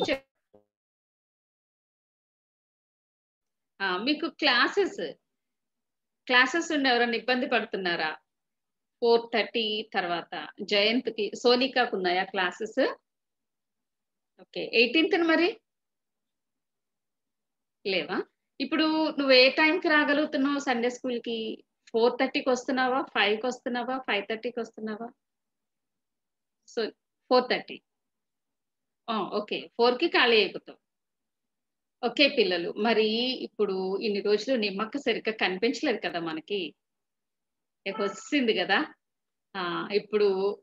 మీకు క్లాసెస్ క్లాసెస్ ఉండి ఎవరైనా ఇబ్బంది పడుతున్నారా? ఫోర్ థర్టీ తర్వాత జయంత్కి సోనికాకు ఉన్నాయా క్లాసెస్? ఓకే ఎయిటీన్త్ మరి? లేవా? ఇప్పుడు నువ్వు ఏ టైంకి రాగలుగుతున్నావు సండే స్కూల్కి ఫోర్ థర్టీకి వస్తున్నావా? ఫైవ్కి వస్తున్నావా? ఫైవ్ థర్టీకి వస్తున్నావా? So four thirty. ఓకే. ఫోర్కి ఖాళీ అయిపోతావు. ఓకే పిల్లలు. మరి ఇప్పుడు ఇన్ని రోజులు నిమ్మక్క సరిగ్గా కనిపించలేదు కదా మనకి? వచ్చింది కదా? ఇప్పుడు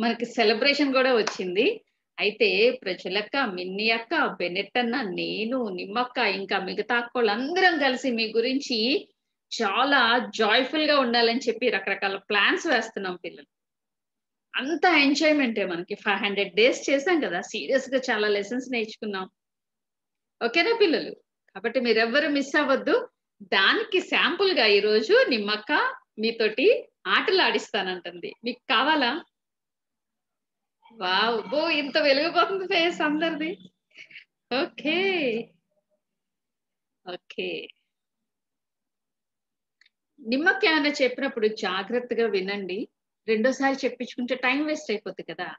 మనకి సెలబ్రేషన్ కూడా వచ్చింది. అయితే ప్రజలక్క మిన్ని అక్క బెనెట్ అన్న నేను నిమ్మక్క ఇంకా మిగతా అక్కోళ్ళందరం కలిసి మీ గురించి చాలా జాయ్ఫుల్గా ఉండాలని చెప్పి రకరకాల ప్లాన్స్ వేస్తున్నాం పిల్లలు. అంత ఎంజాయ్మెంటే మనకి. ఫైవ్ హండ్రెడ్ డేస్ చేసాం కదా. సీరియస్గా చాలా లెసన్స్ నేర్చుకున్నాం. ఓకేనా పిల్లలు? కాబట్టి మీరెవ్వరు మిస్ అవ్వద్దు. దానికి శాంపుల్గా ఈరోజు నిమ్మక్క మీతోటి ఆటలు ఆడిస్తానంటుంది. మీకు కావాలా? వావ్ బో ఇంత వెలిగిపోతుంది ఫేస్ అందరిది. ఓకే ఓకే నిమ్మకాయ చెప్పినప్పుడు జాగ్రత్తగా వినండి. రెండోసారి చెప్పించుకుంటే టైం వేస్ట్ అయిపోతుంది కదా.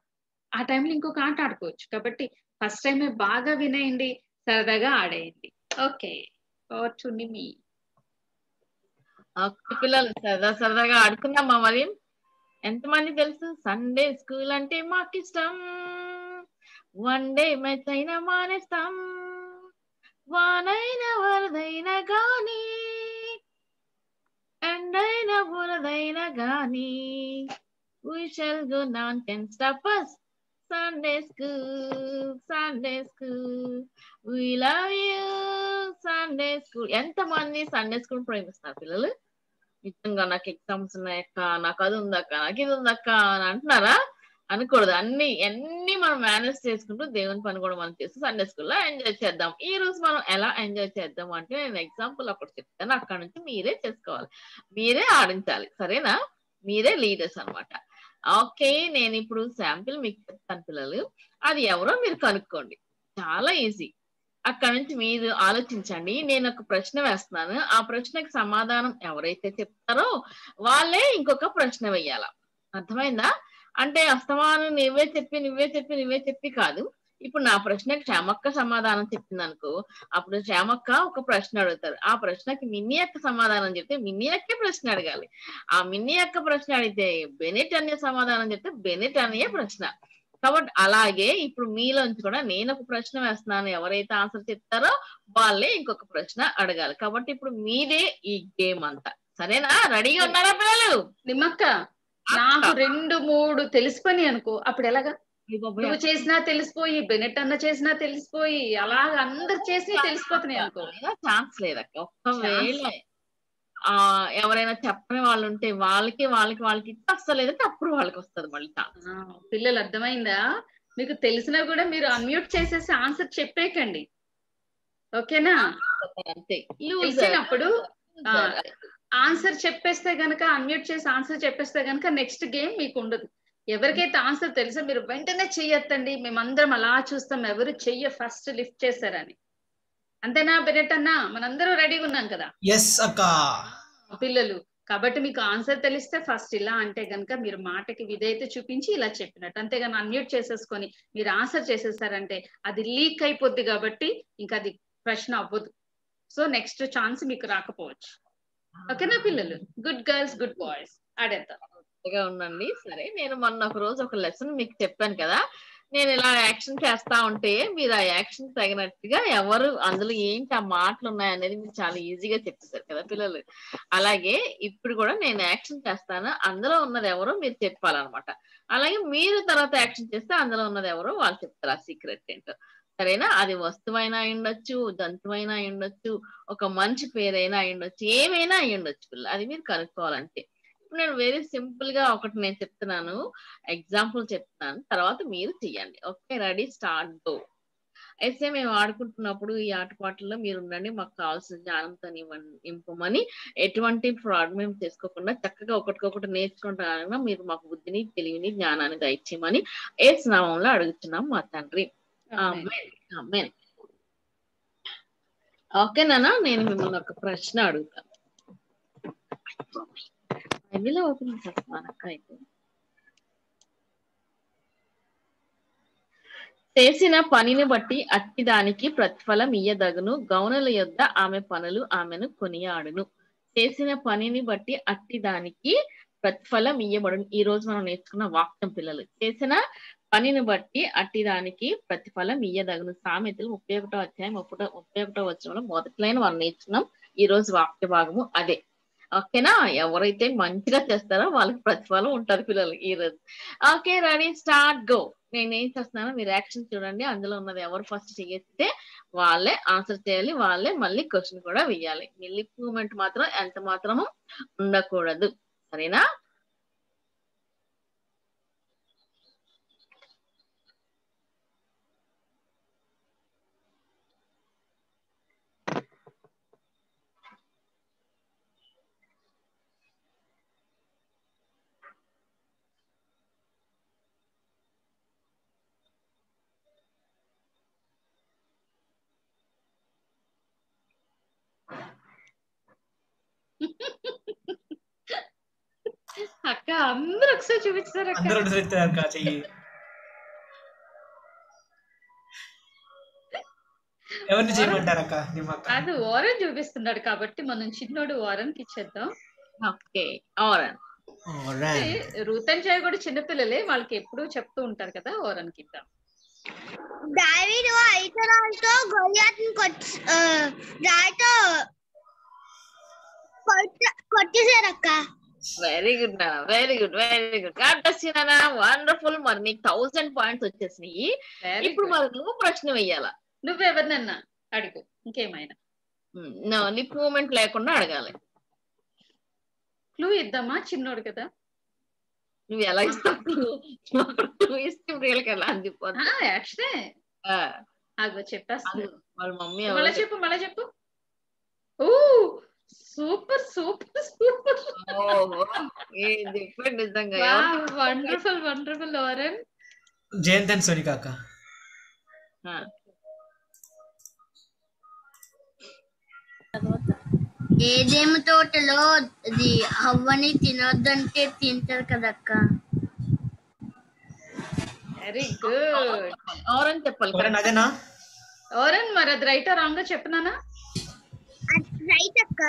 ఆ టైంలో ఇంకొక ఆట ఆడుకోవచ్చు. కాబట్టి ఫస్ట్ టైమే బాగా వినేయండి. సరదాగా ఆడేయండి. ఓకే. టు నిమి
పిల్లలు సరదా సరదాగా ఆడుకుందామా మరి? ఎంతమంది తెలుసు? సండే స్కూల్ అంటే మాకు ఇష్టం వన్ డే మ్యాచ్ అయినా మానేస్తాం. వానైనా వరదైనా కానీ ఎండైనా బురదైనా గాని we shall go none can stop us. Sunday school Sunday school we love you. Sunday school. ఎంతమంది సండే స్కూల్ ప్రేమిస్తున్నారు పిల్లలు? నిజంగా నాకు ఎగ్జామ్స్ ఉన్నాయక్క నాకు అది ఉందక్క నాకు ఇది ఉందక్క అని అంటున్నారా? అనకూడదు. అన్ని అన్ని మనం మేనేజ్ చేసుకుంటూ దేవుని పని కూడా మనం చేస్తూ సండే స్కూల్లో ఎంజాయ్ చేద్దాం. ఈ రోజు మనం ఎలా ఎంజాయ్ చేద్దాం అంటే నేను ఎగ్జాంపుల్ అప్పుడు చెప్తాను. అక్కడ నుంచి మీరే చేసుకోవాలి. మీరే ఆడించాలి. సరేనా? మీరే లీడర్స్ అన్నమాట. ఓకే నేను ఇప్పుడు శాంపిల్ మీకు చెప్తాను పిల్లలు. అది ఎవరో మీరు కనుక్కోండి. చాలా ఈజీ అక్కడ నుంచి మీరు ఆలోచించండి. నేను ఒక ప్రశ్న వేస్తున్నాను. ఆ ప్రశ్నకి సమాధానం ఎవరైతే చెప్తారో వాళ్ళే ఇంకొక ప్రశ్న వేయాల? అర్థమైందా? అంటే అస్తమానం నువ్వే చెప్పి నువ్వే చెప్పి నువ్వే చెప్పి కాదు. ఇప్పుడు నా ప్రశ్నకి శ్యామక్క సమాధానం చెప్పింది అనుకో అప్పుడు శ్యామక్క ఒక ప్రశ్న అడుగుతారు. ఆ ప్రశ్నకి మిన్ని అక్క సమాధానం చెప్తే మిన్ని అక్కే ప్రశ్న అడగాలి. ఆ మిన్ని అక్క ప్రశ్న అడిగితే బెనెట్ అనే సమాధానం చెప్తే బెనెట్ అనే ప్రశ్న. కాబట్టి అలాగే ఇప్పుడు మీలోంచి కూడా నేను ఒక ప్రశ్న వేస్తున్నాను. ఎవరైతే ఆన్సర్ చెప్తారో వాళ్ళే ఇంకొక ప్రశ్న అడగాలి. కాబట్టి ఇప్పుడు మీదే ఈ గేమ్ అంతా. సరేనా? రెడీగా ఉన్నారా పిల్లలు?
నిమ్మక్క నాకు రెండు మూడు తెలిసిపోయి అనుకో. అప్పుడు ఎలాగా? నువ్వు చేసినా తెలిసిపోయి బెనెట్ అన్న చేసినా తెలిసిపోయి అలాగ అందరు చేసినా తెలిసిపోతున్నాయి అనుకో.
ఛాన్స్ లేదక్క. ఒక్కవేళ ఆ ఎవరైనా చెప్పని వాళ్ళు ఉంటే వాళ్ళకి వాళ్ళకి వాళ్ళకి అస్సలు లేదంటే అప్పుడు వాళ్ళకి వస్తుంది మళ్ళీ ఛాన్స్.
పిల్లలు అర్థమైందా? మీకు తెలిసినా కూడా మీరు అన్మ్యూట్ చేసేసి ఆన్సర్ చెప్పేకండి ఓకేనా?
అంతే.
తెలిసినప్పుడు ఆన్సర్ చెప్పేస్తే గనక అన్మ్యూట్ చేసి ఆన్సర్ చెప్పేస్తే గనక నెక్స్ట్ గేమ్ మీకు ఉండదు. ఎవరికైతే ఆన్సర్ తెలుసో మీరు వెంటనే చెయ్యొద్దండి. మేమందరం అలా చూస్తాం. ఎవరు చెయ్య ఫస్ట్ లిఫ్ట్ చేశారని. అంతేనా బెనెట్ అన్నా? మనందరం రెడీగా ఉన్నాం కదా?
ఎస్ అక్క.
పిల్లలు కాబట్టి మీకు ఆన్సర్ తెలిస్తే ఫస్ట్ ఇలా అంటే గనుక మీరు మాటకి విధేయత చూపించి ఇలా చెప్పినట్టు. అంతేగాని అన్మ్యూట్ చేసేసుకొని మీరు ఆన్సర్ చేసేసారంటే అది లీక్ అయిపోద్ది కాబట్టి ఇంకా అది ప్రశ్న అవ్వదు. సో నెక్స్ట్ ఛాన్స్ మీకు రాకపోవచ్చు. ఓకేనా పిల్లలు. గుడ్ గర్ల్స్ గుడ్ బాయ్స్ ఆడేద్దాం
ఉండండి. సరే నేను మొన్న ఒక రోజు ఒక లెసన్ మీకు చెప్పాను కదా. నేను ఇలా యాక్షన్ చేస్తా ఉంటే మీరు ఆ యాక్షన్ తగినట్టుగా ఎవరు అందులో ఏంటి ఆ మాటలు ఉన్నాయనేది మీరు చాలా ఈజీగా చెప్పేశారు కదా పిల్లలు. అలాగే ఇప్పుడు కూడా నేను యాక్షన్ చేస్తాను. అందులో ఉన్నది ఎవరో మీరు చెప్పాలన్నమాట. అలాగే మీరు తర్వాత యాక్షన్ చేస్తే అందులో ఉన్నది ఎవరో వాళ్ళు చెప్తారు ఆ సీక్రెట్ ఏంటో. సరేనా? అది వస్తువైనా అయి ఉండొచ్చు జంతువైనా అయి ఉండొచ్చు ఒక మంచి పేరైనా ఉండొచ్చు ఏమైనా అయి ఉండొచ్చు అది మీరు కనుక్కోవాలంటే. ఇప్పుడు నేను వెరీ సింపుల్గా ఒకటి నేను చెప్తున్నాను. ఎగ్జాంపుల్ చెప్తున్నాను. తర్వాత మీరు చెయ్యండి. ఓకే? రెడీ? స్టార్ట్. గో. అయితే మేము ఆడుకుంటున్నప్పుడు ఈ ఆటపాటల్లో మీరు ఉండండి. మాకు కావాల్సిన జ్ఞానంతో నింపమని ఎటువంటి ఫ్రాడ్ మేము చేసుకోకుండా చక్కగా ఒకటికొకటి నేర్చుకుంటానన్నా మీరు మాకు బుద్ధిని తెలివిని జ్ఞానాన్ని దయచేయమని ఏ స్నామంలో అడుగుతున్నాం మా తండ్రి. Okay amen. ఓకేనా నేను మిమ్మల్ని ఒక ప్రశ్న అడుగుతాను బైబిల్ ఓపెన్ చేస్తాను అయితే చేసిన పనిని బట్టి అట్టి దానికి ప్రతిఫలం ఇయ్యదగును. గౌనుల యొద్ద ఆమె పనులు ఆమెను కొనియాడును. చేసిన పనిని బట్టి అట్టి దానికి ప్రతిఫలం ఇయ్యబడును. ఈ రోజు మనం నేర్చుకున్న వాక్యం పిల్లలు. చేసిన పనిని బట్టి అట్టి దానికి ప్రతిఫలం ఇయ్యదగిన. సామెతలు ముప్పై ఒకటో అధ్యాయం ముప్పై ముప్పై ఒకటో వచ్చిన మొదటి లైన్ మనం నేర్చుకున్నాం ఈ రోజు వాక్య భాగము అదే. ఓకేనా? ఎవరైతే మంచిగా చేస్తారో వాళ్ళకి ప్రతిఫలం ఉంటారు పిల్లలు ఈ రోజు. Okay ready? Start go. నేను ఏం చేస్తున్నానో మీరు యాక్షన్ చూడండి. అందులో ఉన్నది ఎవరు ఫస్ట్ చేస్తే వాళ్ళే ఆన్సర్ చేయాలి వాళ్ళే మళ్ళీ క్వశ్చన్ కూడా వేయాలి. మీ లిప్ మూమెంట్ మాత్రం ఎంత మాత్రము ఉండకూడదు. సరేనా
అక్క అందరూ ఒకసారి చూపించారు
అందరూ చెయ్యి. ఎవరిని చేయమంటారు అక్క
అది చూపిస్తున్నాడు కాబట్టి మనం చిన్నోడు వారన్కి ఇచ్చేద్దాం.
ఓకే ఓరన్
రూతన్ కూడా చిన్నపిల్లలే వాళ్ళకి ఎప్పుడు చెప్తూ ఉంటారు కదా వారన్కి ఇద్దాం
వెరీ గుడ్ నాన్న very good very good God bless you నాన్న వండర్ఫుల్ మరి నీకు థౌసండ్ పాయింట్స్ వచ్చేసినాయి. ఇప్పుడు మరి నువ్వు ప్రశ్న వెయ్యాలా
నువ్వెవరినన్నా అడుగు. ఇంకేమైనా.
లిప్ మూమెంట్ లేకుండా అడగాలి.
క్లూ ఇద్దామా? చిన్నోడు కదా.
నువ్వు ఎలా ఇస్తావు నువ్వు ఇస్తే వీళ్ళకి ఎలా అందిపోతుంది
యాక్షనే అగో చెప్పేస్తాను
వాళ్ళ మమ్మీ
మళ్ళీ చెప్పు మళ్ళీ చెప్పు. ఓ super
super super.
Wonderful wonderful ఓరన్
Jayant and Sonika అక్క.
ఏదేమి తోటలో అది హవ్వని తినొద్దంటే తింటారు కదక్క
వెరీ గుడ్
ఓరన్ చెప్పాలి
అదేనా?
ఓరన్ మరి అది రైటా రాంగ్ చెప్పినానా?
రైట్ అక్క.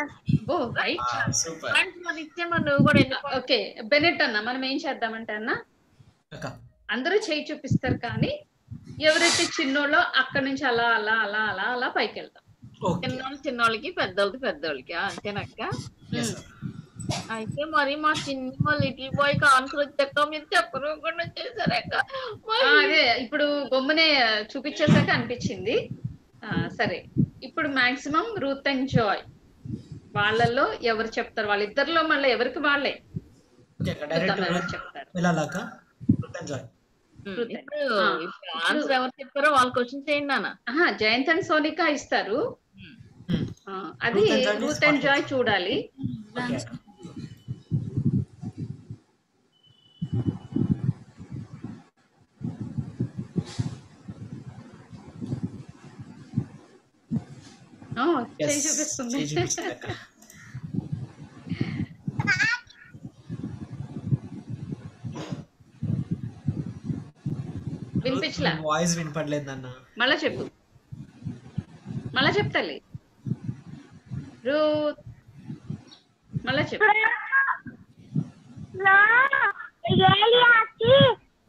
ఓ రైట్
నువ్వు కూడా
ఓకే బెనెట్ అన్న మనం ఏం చేద్దామంటే అన్న అందరూ చేయి చూపిస్తారు కానీ ఎవరైతే చిన్నోళ్ళో అక్కడి నుంచి అలా అలా అలా అలా అలా పైకి వెళ్తాం
చిన్నోళ్ళు చిన్నోళ్ళకి పెద్దోళ్ళకి పెద్దోళ్ళకి అంతేనక్క? అయితే మరి మా చిన్న లిటిల్ బాయ్కి ఆన్సర్ వచ్చాక మీరు చెప్పకుండా చేశారక్క
అదే ఇప్పుడు బొమ్మనే చూపించేసాక అనిపించింది. ఆ, సరే ఇప్పుడు మాక్సిమం రూత్ అండ్ జాయ్. వాళ్ళల్లో ఎవరు చెప్తారు? వాళ్ళిద్దరిలో మళ్ళీ ఎవరికి వాళ్ళే? చెప్తారు?
ఆన్సర్ ఎవరు చెప్పారో వాళ్ళ క్వశ్చన్ చేయండి నాన్న
జయంత్ అండ్ సోనికా ఇస్తారు. ఆ, అది రూత్ అండ్ జాయ్ చూడాలి. చూపిస్తుంది
చేయి చూపిస్తుంది అక్క.
వినిపించలా?
వాయిస్ వినపడలేదు నాన్న.
మళ్ళా చెప్పు. మళ్ళా చెప్తాలి. రూత్. మళ్ళా చెప్పు.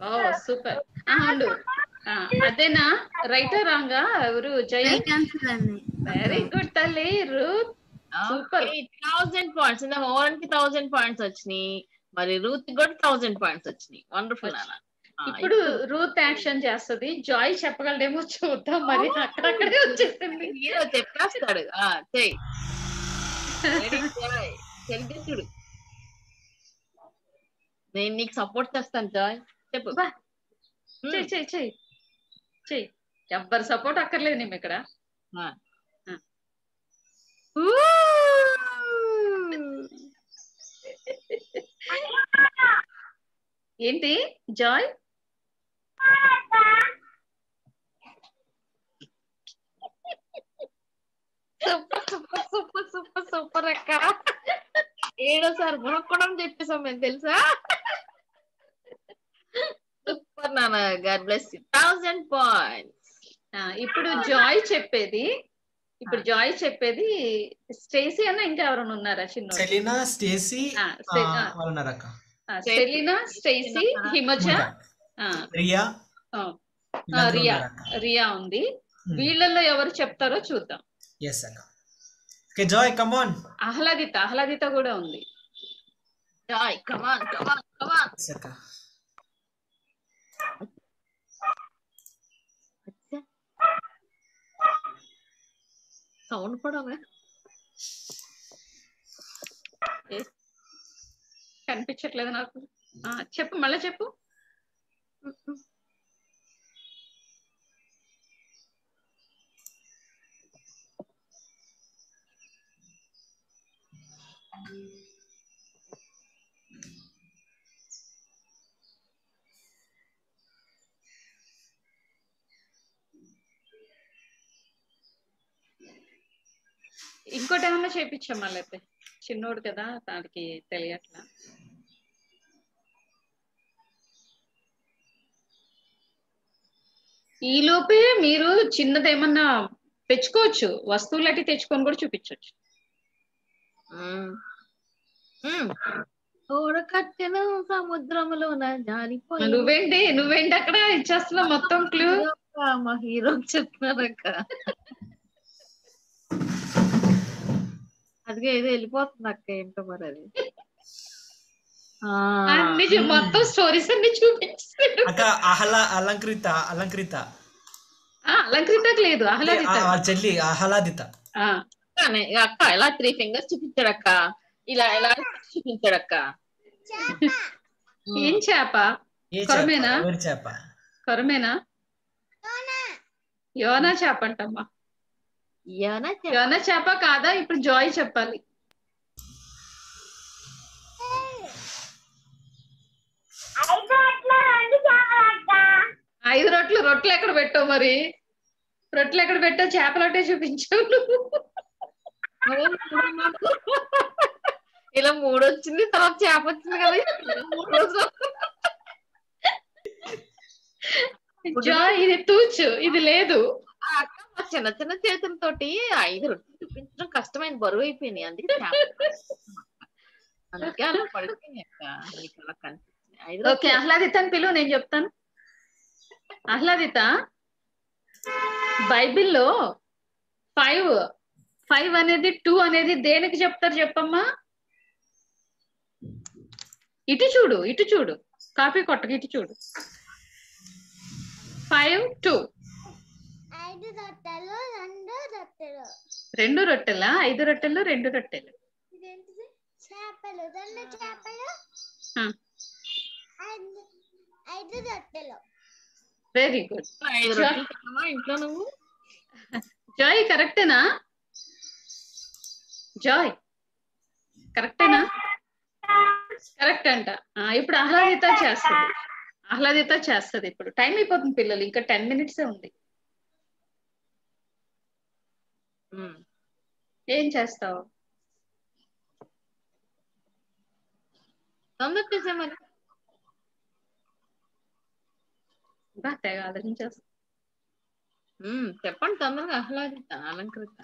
ఓ సూపర్. ఉండు. అదేనా? రైటా రాంగా? ఎవరు? వెరీ గుడ్ తల్లి రూత్. సూపర్.
థౌసండ్ పాయింట్స్ ఓవర్కి థౌసండ్ పాయింట్స్ వచ్చినాయి. మరి రూత్ కూడా థౌసండ్ పాయింట్స్ వచ్చినాయి. వండర్ఫుల్ నాన్న.
ఇప్పుడు రూత్ యాక్షన్ చేస్తది. జాయ్ చెప్పగలడేమో చూద్దాం మరి. అక్కడక్కడే వచ్చేసింది.
హీరో చెప్పేస్తాడు. ఆ, చెయ్. Ready, జాయ్ తెలిపి చూడు నేను నీకు సపోర్ట్ చేస్తాను జాయ్. చెప్పు.
చెయ్యి చెయ్యి చెయ్యి చెయ్యి ఎవ్వరి సపోర్ట్ అక్కర్లేదు నేను ఇక్కడ.
ఆ.
ఆ. ఏంటి? Joy?
Super super super super super అక్క. ఏడోసారి గుణక్కడం చెప్పేసాం మేము తెలుసా? సూపర్ నాన్న గాడ్ బ్లెస్ థౌసండ్ పాయింట్స్.
ఇప్పుడు జాయ్ చెప్పేది ఇప్పుడు జాయ్ చెప్పేది స్టేసీ అన్న ఇంకా ఎవరైనా ఉన్నారా చిన్న
సెలీనా స్టేసీ అక్క
సెలీనా స్టేసీ హిమజ.
రియా.
రియా. రియా ఉంది. వీళ్ళల్లో ఎవరు చెప్తారో చూద్దాం.
ఎస్ అక్క. Okay Joy
come on Ahladitha Ahladitha కూడా ఉంది.
Joy come on
come on come on yes అక్క.
సౌండ్ కూడా
కనిపించట్లేదు నాకు. చెప్పు మళ్ళీ చెప్పు. ఇంకోటి ఏమన్నా చేపించాం మళ్ళీ అయితే చిన్నోడు కదా దానికి తెలియట్లా. ఈ లోపే మీరు చిన్నదేమన్నా తెచ్చుకోవచ్చు. వస్తువులు అట్టి తెచ్చుకొని కూడా చూపించవచ్చు
ఓడకట్టిన సముద్రములోన జారిపోయి
నువ్వేంటి? నువ్వేంటి అక్కడ ఇచ్చేస్తున్నావు మొత్తం క్లూ
మా హీరో చెప్తున్నారక్క (laughs) అదిగే ఏదో వెళ్ళిపోతుంది అక్క ఏంటో మరి అది.
మొత్తం స్టోరీస్ అన్ని చూపించారు
అక్క ఆహ్లా అలంకృత అలంకృత
ఆ, అలంకృతకు లేదు ఆహ్లాదిత
ఆ, ఆ చెల్లి ఆహ్లాదిత
ఆ,
అక్కనే, అక్క ఇలా త్రీ ఫింగర్స్ చూపించాడు అక్క ఇలా ఇలా చూపించాడు అక్క
ఏం చేప
ఏ చేప?
కొరమేనా
ఎవరి చేప
కొరమేనా యోనా చేప అంటమ్మా
యోనా
యోనా చేప కాదా ఇప్పుడు జాయ్ చెప్పాలి ఐదు రొట్లు రొట్లు ఎక్కడ పెట్టావు మరి? రొట్లు ఎక్కడ పెట్టావు? చేపలు అట్టే చూపించావు
ఇలా మూడు వచ్చింది తర్వాత చేప వచ్చింది కదా ఇలా మూడు రోజులు.
జాయ్ ఇది తూచు ఇది లేదు.
చిన్న చిన్న చేతులతోటి ఐదు రొట్టెలు చూపించడం కష్టమైన బరువు అయిపోయినాయి అందుకే. అందుకే అలా ఐదు
ఓకే. ఆహ్లాదిత అని పిలువు నేను చెప్తాను. ఆహ్లాదిత బైబిల్లో ఫైవ్ ఫైవ్ అనేది టూ అనేది దేనికి చెప్తారు చెప్పమ్మా? ఇటు చూడు ఇటు చూడు. కాపీ కొట్టకు ఇటు చూడు. Five two.
ఐదు రొట్టెలు రెండు రొట్టెలు.
రెండు రొట్టెలా? ఐదు రొట్టెలు రెండు రొట్టెలు.
ఇదేంటిది? చేపలు రెండు చేపలు
ఆ,
ఐదు ఐదు రొట్టెలు
వెరీ గుడ్
ఇంట్లో నువ్వు?
జాయ్ కరెక్టేనా జాయ్ కరెక్టేనా కరెక్ట్ అంట. ఇప్పుడు ఆహ్లాదిత చేస్తుంది. ఆహ్లాదిత చేస్తుంది ఇప్పుడు. టైం అయిపోతుంది పిల్లలు. ఇంకా టెన్ మినిట్స్ ఉంది. ఏం చేస్తావు?
తొందర చేసే మరి.
బా తెగ ఆలోచించేస్తా
ఉమ్, చెప్పండి తొందరగా ఆహ్లాదిత అలంకృత.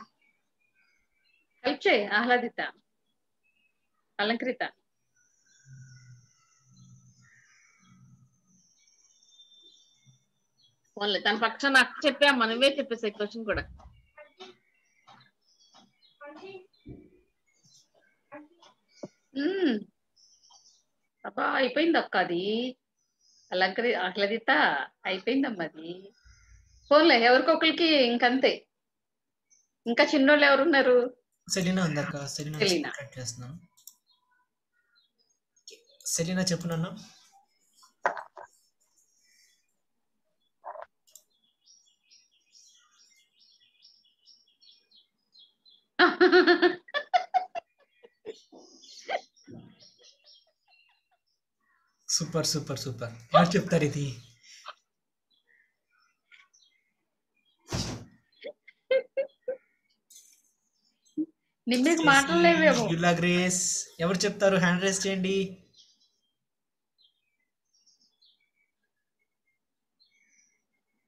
హెల్ప్ చేయి ఆహ్లాదిత. అలంకృత.
పోన్లే తన పక్షాన అక్క చెప్పా మనమే చెప్పేసే క్వశ్చన్ కూడా.
ఉమ్. అబ్బా అయిపోయింది అక్క అది. అలంకరి ఆహ్లాదిత అయిపోయిందమ్మా అది. పోన్లే ఎవరికొకరికి ఇంకంతే. ఇంకా చిన్నోళ్ళు ఎవరున్నారు?
సెలీనా ఉందక్క సెలీనా
సెలీనా.
కట్ చేస్తున్నాను సెలీనా చెప్పు నన్ను. Super super super. ఎవరు చెప్తారు ఇది?
నిమ్మకి
యులా గ్రేస్ ఎవరు చెప్తారు? హ్యాండ్ రైస్ చేయండి.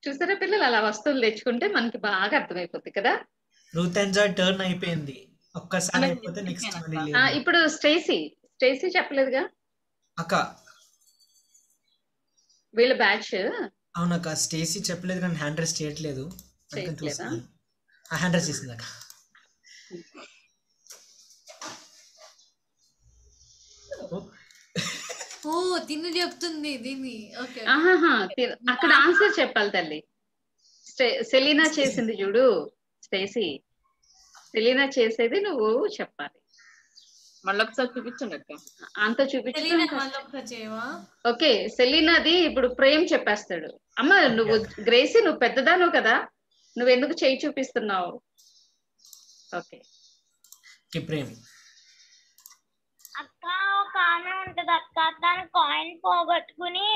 చూసారా పిల్లలు? అలా వస్తువులు తెచ్చుకుంటే మనకి బాగా అర్థమైపోతుంది కదా?
రూత్ ఎంజాయ్ టర్న్ అయిపోయింది. ఒక్కసారి అయిపోతే నెక్స్ట్.
ఇప్పుడు స్టేసీ స్టేసీ చెప్పలేదుగా?
అక్క
వీళ్ళ బ్యాచ్?
అవునక్క స్టేసీ చెప్పలేదు కానీ హ్యాండ్ రైస్ చేయట్లేదు. హ్యాండ్ రైస్ చేసింది అక్క
ఓ తిను చెప్తుంది దీన్ని ఓకే
ఆహాహా తి- అక్కడ ఆన్సర్ చెప్పాలి తల్లి. సెలీనా చేసింది చూడు స్టేసీ. సెలీనా చేసేది నువ్వు చెప్పాలి.
మళ్ళీ ఒకసారి చూపించండి అక్క.
అంత చూపించడం ఓకే సెలీనాది ఇప్పుడు ప్రేమ్ చెప్పేస్తాడు. అమ్మ నువ్వు గ్రేసీ నువ్వు పెద్దదాను కదా? నువ్వు ఎందుకు చేయి చూపిస్తున్నావు? ఓకే.
కి ప్రేమ్.
అక్క ఒక ఆమె ఉంటది అక్క. తను కాయిన్ పోగొట్టుకుని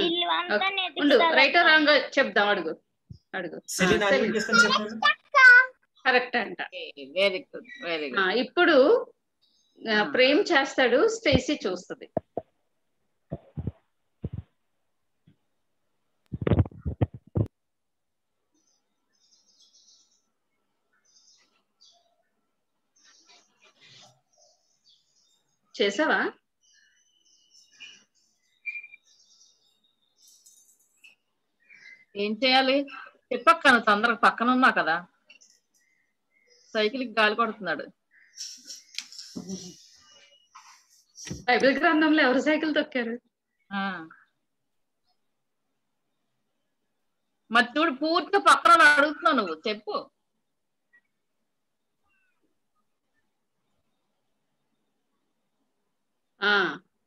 ఇల్లు అంతా
రైట్. రాంగ్ చెప్దాం అడుగు. అడుగు. కరెక్ట్ అంట.
వెరీ గుడ్ వెరీ
ఆ,
గుడ్
ఇప్పుడు ప్రేమ్ చేస్తాడు స్టేసీ చూస్తుంది. చేసావా?
ఏం చేయాలి? చెప్పక్క నువ్వు తొందరగా పక్కన ఉన్నా కదా. సైకిల్ గాలి కొడుతున్నాడు.
బైబిల్ గ్రంథంలో ఎవరు సైకిల్ తొక్కారు?
ఆ. మరి చూడు పూర్తిగా పక్కన అడుగుతున్నావు నువ్వు. చెప్పు.
ఆ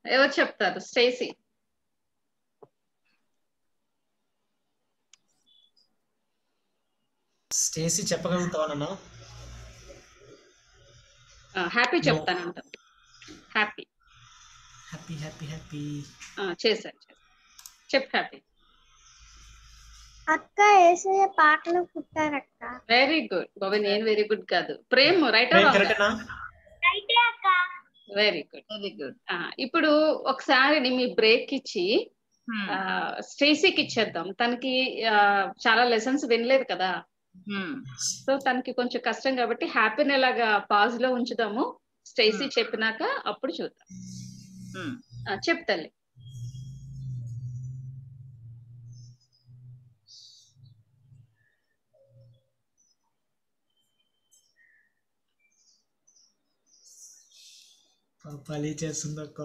ఎవరు చెప్తారు? స్టేసీ.
స్టేసీ చెప్పగలుగుతావా నాన్న?
హ్యాపీ చెప్తానంట. హ్యాపీ.
Happy happy happy.
చేశాను. చెప్పు హ్యాపీ.
అక్క వేసే పాటలు పుట్టారక్క.
వెరీ గుడ్ బాబా నేను వెరీ గుడ్ కాదు.
Prem right
very good
very good
ఇప్పుడు ఒకసారి నీ మీ బ్రేక్ ఇచ్చి ఆ, స్టేసీకి ఇచ్చేద్దాం. తనకి చాలా లెసన్స్ వినలేదు కదా. సో తనకి కొంచెం కష్టం కాబట్టి హ్యాపీని ఎలాగా పాజ్లో ఉంచుదాము. స్టేసీ చెప్పినాక అప్పుడు చూద్దాం. చెప్పు తల్లి.
పాపాలి చేస్తుంది అక్క.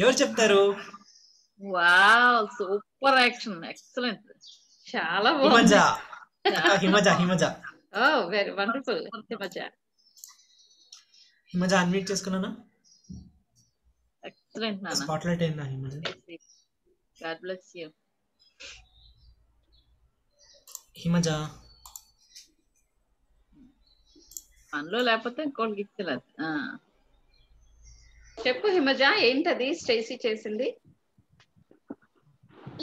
ఎవరు చెప్తారు?
Wow super action excellent.
చాలా
హిమజ. హిమజ హిమజ.
ఓ వెరీ వండర్ఫుల్ మజా
హిమజ అన్మ్యూట్ చేసుకున్నానా?
ఎక్సలెంట్ నాన్న.
స్పాట్ లైట్ అయిందా Himaja?
God bless you.
Himaja.
పనిలో లేకపోతే ఇచ్చలేదు
చెప్పు హిమజ ఏంటది స్టేసీ చేసింది?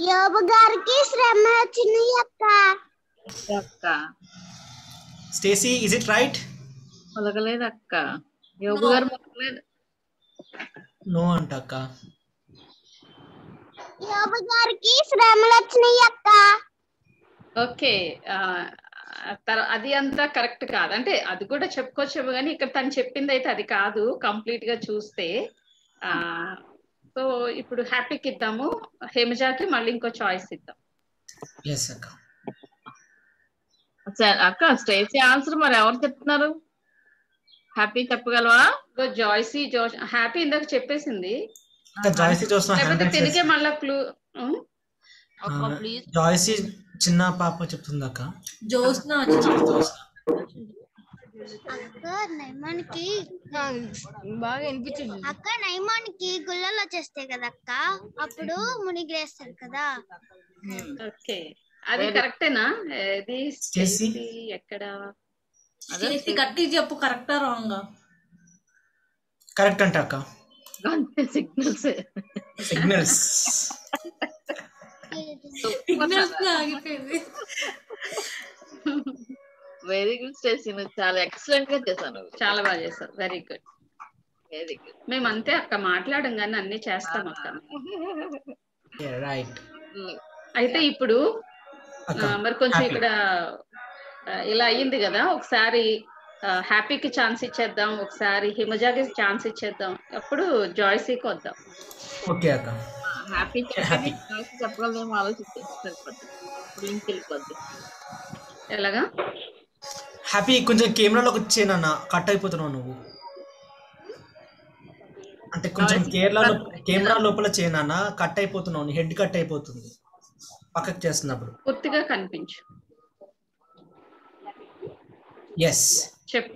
యోబు గారికి శ్రమ వచ్చింది అక్క.
అక్క.
స్టేసీ ఇస్ ఇట్ రైట్
మొలగలేదు అక్క. యోగు గారు మొలగలేదు
నో అంట అక్క.
యోబు గారికి శ్రమలు వచ్చినాయి అక్క.
ఓకే అది అంతా కరెక్ట్ కాదు. అంటే అది కూడా చెప్పుకోవచ్చు కానీ ఇక్కడ తను చెప్పింది అయితే అది కాదు. కంప్లీట్గా చూస్తే ఆ సో ఇప్పుడు హ్యాపీకి ఇద్దాము. హేమజాకి మళ్ళీ ఇంకో చాయిస్ ఇద్దాం.
ఎస్ అక్క.
సరే, అక్క స్టేసీ ఆన్సర్ మరి ఎవరు చెప్తున్నారు? హ్యాపీ చెప్పగలవా?
జాయ్సీ జోష్ హ్యాపీ ఇందాక చెప్పేసింది. తిరిగే మళ్ళా క్లూ
జాయ్సీ చిన్న పాప చెప్తుంది అక్క?
జ్యోత్స్న
అక్క నైమానికి
బాగా వినిపించింది.
అక్క నైమానికి గుల్లలు వచ్చేస్తాయి కదా అక్క? అప్పుడు మునిగిలేస్తారు కదా?
ఓకే. అది కరెక్టేనా? ఇది ఎక్కడ?
చేసి కట్టి చెప్పు కరెక్టా రాంగ్?
కరెక్ట్ అంట అక్క
సిగ్నల్స్.
సిగ్నల్స్.
సిగ్నల్స్ ఆగిపోయింది.
వెరీ గుడ్ స్టేసీ నువ్వు చాలా ఎక్సలెంట్గా చేశాను
చాలా బాగా చేశారు. వెరీ గుడ్
వెరీ గుడ్
మేము అంతే అక్క మాట్లాడం కానీ అన్ని చేస్తాం అక్క.
రైట్
అయితే ఇప్పుడు మరి కొంచెం. ఇక్కడ ఇలా అయ్యింది కదా ఒకసారి హ్యాపీకి ఛాన్స్ ఇచ్చేద్దాం ఒకసారి హిమజాకి ఛాన్స్ ఇచ్చేద్దాం. అప్పుడు జాయ్సీకి వద్దాం.
ఓకే అక్క.
హ్యాపీ చెప్పగలదేమో ఆలోచిస్తే సరిపోద్ది. లింక్ వెళ్ళిపోద్ది.
ఎలాగా?
హ్యాపీ కొంచెం కెమెరాలోకి వచ్చేనన్న కట్ అయిపోతున్నావు నువ్వు. అంటే కొంచెం కేరళలో కెమెరా లోపల చేయనన్న కట్ అయిపోతున్నావు. హెడ్ కట్ అయిపోతుంది. పక్కకి చేస్తున్నప్పుడు
పూర్తిగా కనిపించు.
ఎస్
చెప్పు.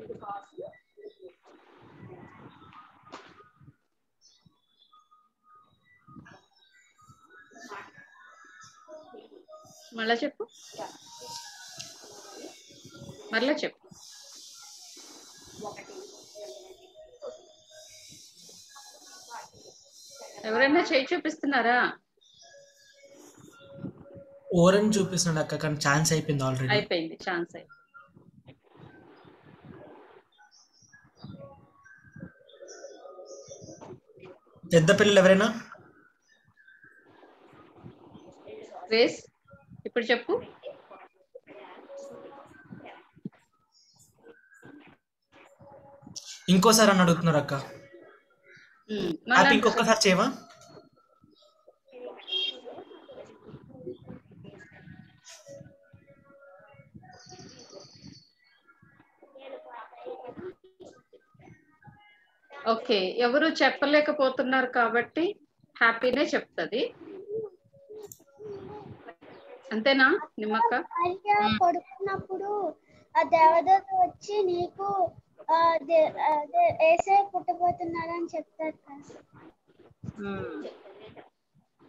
మళ్ళా చెప్పు. మళ్ళా చెప్పు. ఎవరైనా చేయి చూపిస్తున్నారా?
ఓరన్ చూపిస్తున్నాడు అక్క కానీ ఛాన్స్ అయిపోయింది ఆల్రెడీ
అయిపోయింది ఛాన్స్ అయిపోయింది
పెద్ద పిల్లలు ఎవరైనా?
ఇప్పుడు చెప్పు.
ఇంకోసారి అని అడుగుతున్నారు అక్క. ఇంకొకసారి చేయవా?
ఓకే ఎవరు చెప్పలేకపోతున్నారు కాబట్టి హ్యాపీనే చెప్తుంది. అంతేనా నిమ్మక్క?
పడుకున్నప్పుడు ఆ దేవదూత వచ్చి నీకు ఏసే చెప్తారు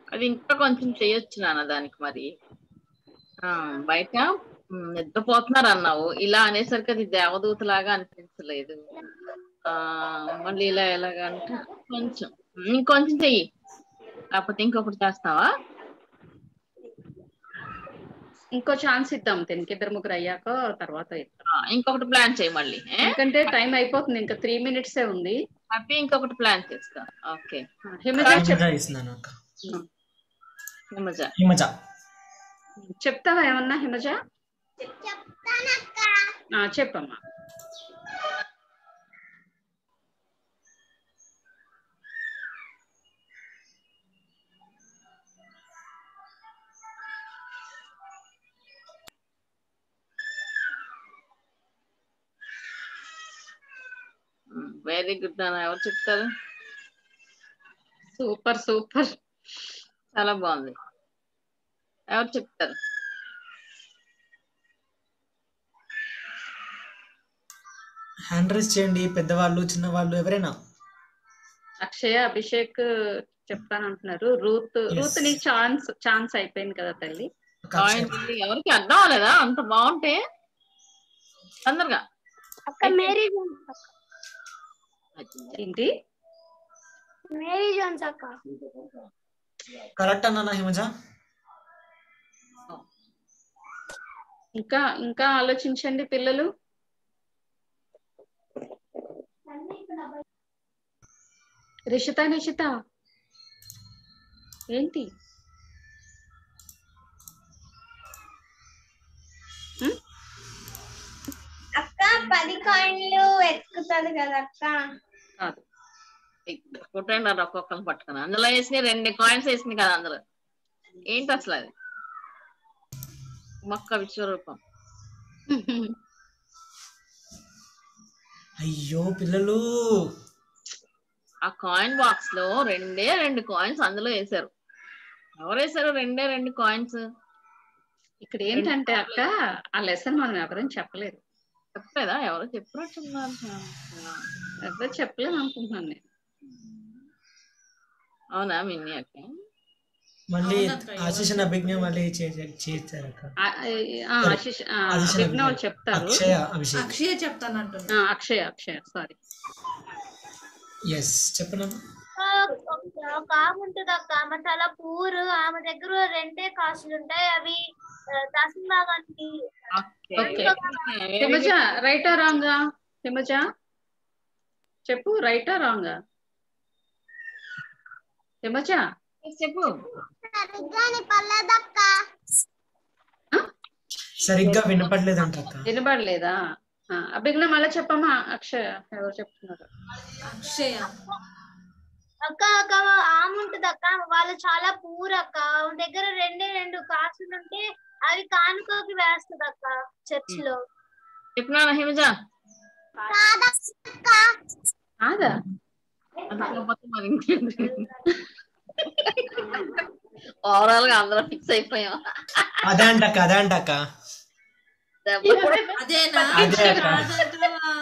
అది ఇంకా కొంచెం చేయొచ్చు నాన్న దానికి మరి. ఆ బయట నిద్రపోతున్నారు అన్నావు ఇలా అనేసరికి అది దేవదూత లాగా అనిపించలేదు. ఆ మళ్ళీ ఇలా ఎలాగంటే అంటే కొంచెం ఇంకొంచెం చెయ్యి. కాకపోతే ఇంకొకటి చేస్తావా?
ఇంకో ఛాన్స్ ఇద్దాం దీనికి ఇద్దరు ముగ్గురు అయ్యాక తర్వాత ఇద్దాం.
ఆ, ఇంకొకటి ప్లాన్ చేయి మళ్ళీ ఏ?
ఎందుకంటే టైం అయిపోతుంది ఇంకా త్రీ మినిట్స్ ఏ ఉంది.
హ్యాపీ ఇంకొకటి ప్లాన్ చేస్తా. ఓకే.
హిమజ
హిమజ
చెప్
ఇస్తున్నాను అక్క
హిమజ.
హిమజ.
చెప్తావా ఏమన్నా హిమజ?
చెప్తానక్క.
ఆ, చెప్పమ్మా.
వెరీ గుడ్ నాన్న ఎవరు చెప్తారు?
సూపర్ సూపర్
చాలా బాగుంది. ఎవరు చెప్తారు?
హ్యాండ్ రైస్ చేయండి పెద్దవాళ్ళు చిన్నవాళ్ళు ఎవరైనా?
అక్షయ అభిషేక్ చెప్తానంటున్నారు రూత్ రూత్ నీకు ఛాన్స్ ఛాన్స్ అయిపోయింది కదా తల్లి.
ఎవరికి అర్థం అవ్వలేదా? అంత బాగుంటే? తొందరగా.
అక్క మేరీ
ఏంటి?
మేరీ జోన్స్ అక్క.
కరెక్ట్ అన్నా హిమజ?
ఇంకా ఇంకా ఆలోచించండి పిల్లలు. రిషిత నిషిత. ఏంటి?
అక్క పది కాయిన్లు ఎత్తుకుతుంది కదా అక్క.
కాదు. కొట్టండి అది ఒక్కొక్కరిని పట్టుకుని అందులో వేసినాయి రెండు కాయిన్స్ వేసినాయి కదా అందులో. ఏంటి అసలు అది? మొక్క విశ్వరూపం.
అయ్యో పిల్లలు.
ఆ కాయిన్ బాక్స్లో రెండే రెండు కాయిన్స్ అందులో వేశారు. ఎవరు వేశారు రెండే రెండు కాయిన్స్
ఇక్కడ ఏంటంటే అక్క ఆ లెసన్ మనం ఎవరైనా చెప్పలేదు.
చెప్పలేదా? ఎవరో చెప్పినట్టున్నారు
ఎవరు చెప్పలేదు అనుకుంటున్నాను నేను.
అవునా మిన్ని అక్క?
మళ్ళీ ఆశీష్ అభిజ్ఞ మళ్ళీ చే- చే- చేస్తారు అక్క.
ఆ, ఆ,
సరే.
ఆశీష్ ఆ,
ఆశీష్
అభిజ్ఞ
అభిజ్ఞ.
వాళ్ళు చెప్తారు.
అక్షయ అభిషేక్.
అక్షయ చెప్తానంటున్నా
ఆ, అక్షయ అక్షయ సారీ
ఎస్ చెప్పనా?
ఒక ఆమె ఉంటుంది అక్క. ఆమె చాలా పూర్ ఆమె దగ్గర రెండే కాసులు ఉంటాయి. అవి దశం భాగానికి
ఓకే హిమజ రైటా రాంగా హిమజ చెప్పు రైటా రాంగా హిమజ
చెప్పు.
సరిగ్గా వినపడలేదంట
ఆ, అభిజ్ఞ మళ్ళీ చెప్పమ్మా. అక్షయ ఎవరు చెప్తున్నారు?
అక్షయ.
అక్క అక్క ఆమె ఉంటుంది అక్క వాళ్ళు చాలా పూర్ అక్క. ఆమె దగ్గర రెండే రెండు కాసులు ఉంటే అవి కానుకకి వేస్తుంది అక్క చర్చ్లో
చెప్పినా హిమజ.
కాదా?
మరి ఓవరాల్గా అందరం ఫిక్స్ అయిపోయాం.
అదే అంట అక్క అదే అంట అక్క.
దెబ్బ కూడా
అదేనా
అదే అక్క.
కాదంటావా?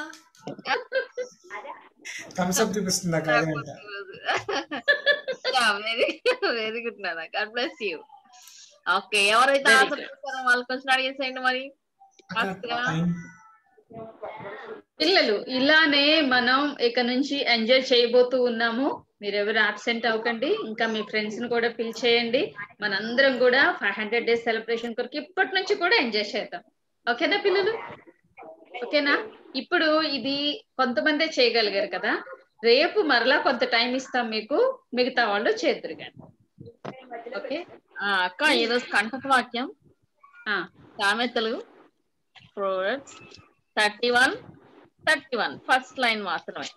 థమ్స్అప్ చూపిస్తుంది అక్క అదే అంట.
వెరీ వెరీ గుడ్ నాన్న. గాడ్ బ్లెస్ యూ ఓకే ఎవరైతే ఆన్సర్ చేస్తారో వాళ్ళ క్వశ్చన్ అడిగేసేయండి మరి. ఫస్ట్గా.
పిల్లలు ఇలానే మనం ఇక నుంచి ఎంజాయ్ చేయబోతూ ఉన్నాము. మీరు ఎవరు అబ్సెంట్ అవ్వకండి. ఇంకా మీ ఫ్రెండ్స్ని కూడా పిలిచేయండి. మనందరం కూడా ఫైవ్ హండ్రెడ్ డేస్ సెలబ్రేషన్ కొరకు ఇప్పటి నుంచి కూడా ఎంజాయ్ చేద్దాం. ఓకేనా పిల్లలు? ఓకేనా? ఇప్పుడు ఇది కొంతమందే చేయగలిగారు కదా. రేపు మరలా కొంత టైం ఇస్తాం మీకు. మిగతా వాళ్ళు చేద్దరు కానీ ఓకే
అక్క ఈరోజు కంటక వాక్యం. సామెతలు. Proverbs thirty one thirty one. First line మాత్రమే.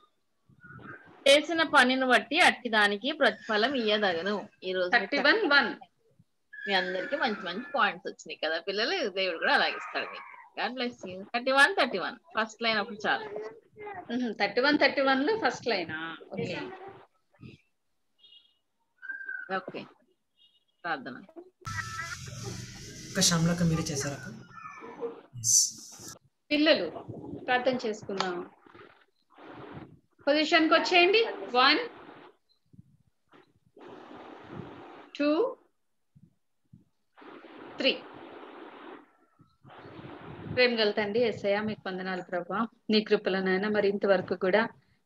చేసిన పనిని బట్టి అట్టి దానికి ప్రతిఫలం ఇయ్యదగను. ఈ రోజు
థర్టీ వన్ వన్.
మీ అందరికి మంచి మంచి పాయింట్స్ వచ్చినాయి కదా. పిల్లలు దేవుడు కూడా అలాగే ఇస్తాడు మీకు. God bless you. Thirty one thirty one. First line అప్పుడు చాలు.
థర్టీ వన్ థర్టీ వన్లో ఫస్ట్ లైనా? ఓకే.
ఓకే. ప్రార్థన.
అక్క శ్యామలక్క మీరే చేశారు.
పిల్లలు ప్రార్థన చేసుకుందాం. పొజిషన్కి వచ్చేయండి. వన్ టూ త్రీ ప్రేమ గల తండ్రి ఎస్ఐయా మీకు వందనాలు ప్రభా. నీ కృపలనైనా నాయన మరి ఇంతవరకు కూడా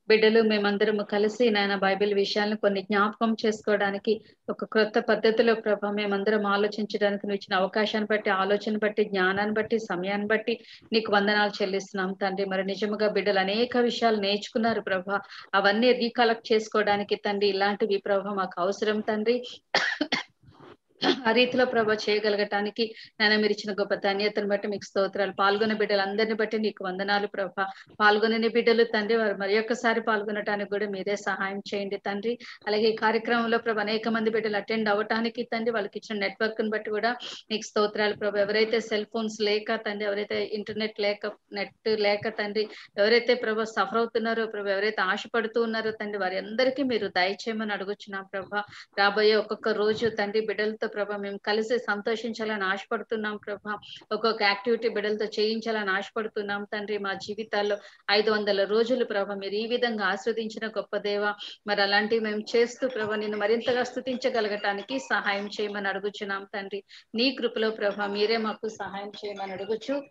బిడ్డలు మేమందరము కలిసి నాయన బైబిల్ విషయాలను కొన్ని జ్ఞాపకం చేసుకోవడానికి ఒక క్రొత్త పద్ధతిలో ప్రభా మేమందరం ఆలోచించడానికి నువ్వు ఇచ్చిన అవకాశాన్ని బట్టి ఆలోచన బట్టి జ్ఞానాన్ని బట్టి సమయాన్ని బట్టి నీకు వందనాలు చెల్లిస్తున్నాం తండ్రి. మరి నిజముగా బిడ్డలు అనేక విషయాలు నేర్చుకున్నారు ప్రభా. అవన్నీ రీకలెక్ట్ చేసుకోవడానికి తండ్రి ఇలాంటివి ప్రభా మాకు అవసరం తండ్రి. ఆ రీతిలో ప్రభా చేయగలగటానికి నాయన మీరు ఇచ్చిన గొప్ప ధన్యతను బట్టి మీకు స్తోత్రాలు. పాల్గొన్న బిడ్డలందరిని బట్టి నీకు వందనాలు ప్రభా. పాల్గొనని బిడ్డలు తండ్రి వారు మరి ఒక్కసారి పాల్గొనటానికి కూడా మీరే సహాయం చేయండి తండ్రి. అలాగే ఈ కార్యక్రమంలో ప్రభా అనేక మంది బిడ్డలు అటెండ్ అవ్వటానికి తండ్రి వాళ్ళకి ఇచ్చిన నెట్వర్క్ని బట్టి కూడా నీకు స్తోత్రాలు ప్రభా. ఎవరైతే సెల్ ఫోన్స్ లేక తండ్రి ఎవరైతే ఇంటర్నెట్ లేక నెట్ లేక తండ్రి ఎవరైతే ప్రభా సఫర్ అవుతున్నారో ప్రభా ఎవరైతే ఆశపడుతూ ఉన్నారో తండ్రి వారి అందరికీ మీరు దయచేయమని అడుగుచున్నాం ప్రభా. రాబోయే ఒక్కొక్క రోజు తండ్రి బిడ్డలతో ప్రభా. మేము కలిసి సంతోషించాలని ఆశపడుతున్నాం ప్రభా. ఒక్కొక్క యాక్టివిటీ బిడ్డలతో చేయించాలని ఆశపడుతున్నాం తండ్రి. మా జీవితాల్లో ఐదు వందల రోజులు ప్రభా మీరు ఈ విధంగా ఆస్వాదించిన గొప్ప దేవ. మరి అలాంటివి మేము చేస్తూ ప్రభా నిన్ను మరింతగా స్థుతించగలగటానికి సహాయం చేయమని అడుగుచున్నాం తండ్రి. నీ కృపలో ప్రభా మీరే మాకు సహాయం చేయమని అడుగుచు.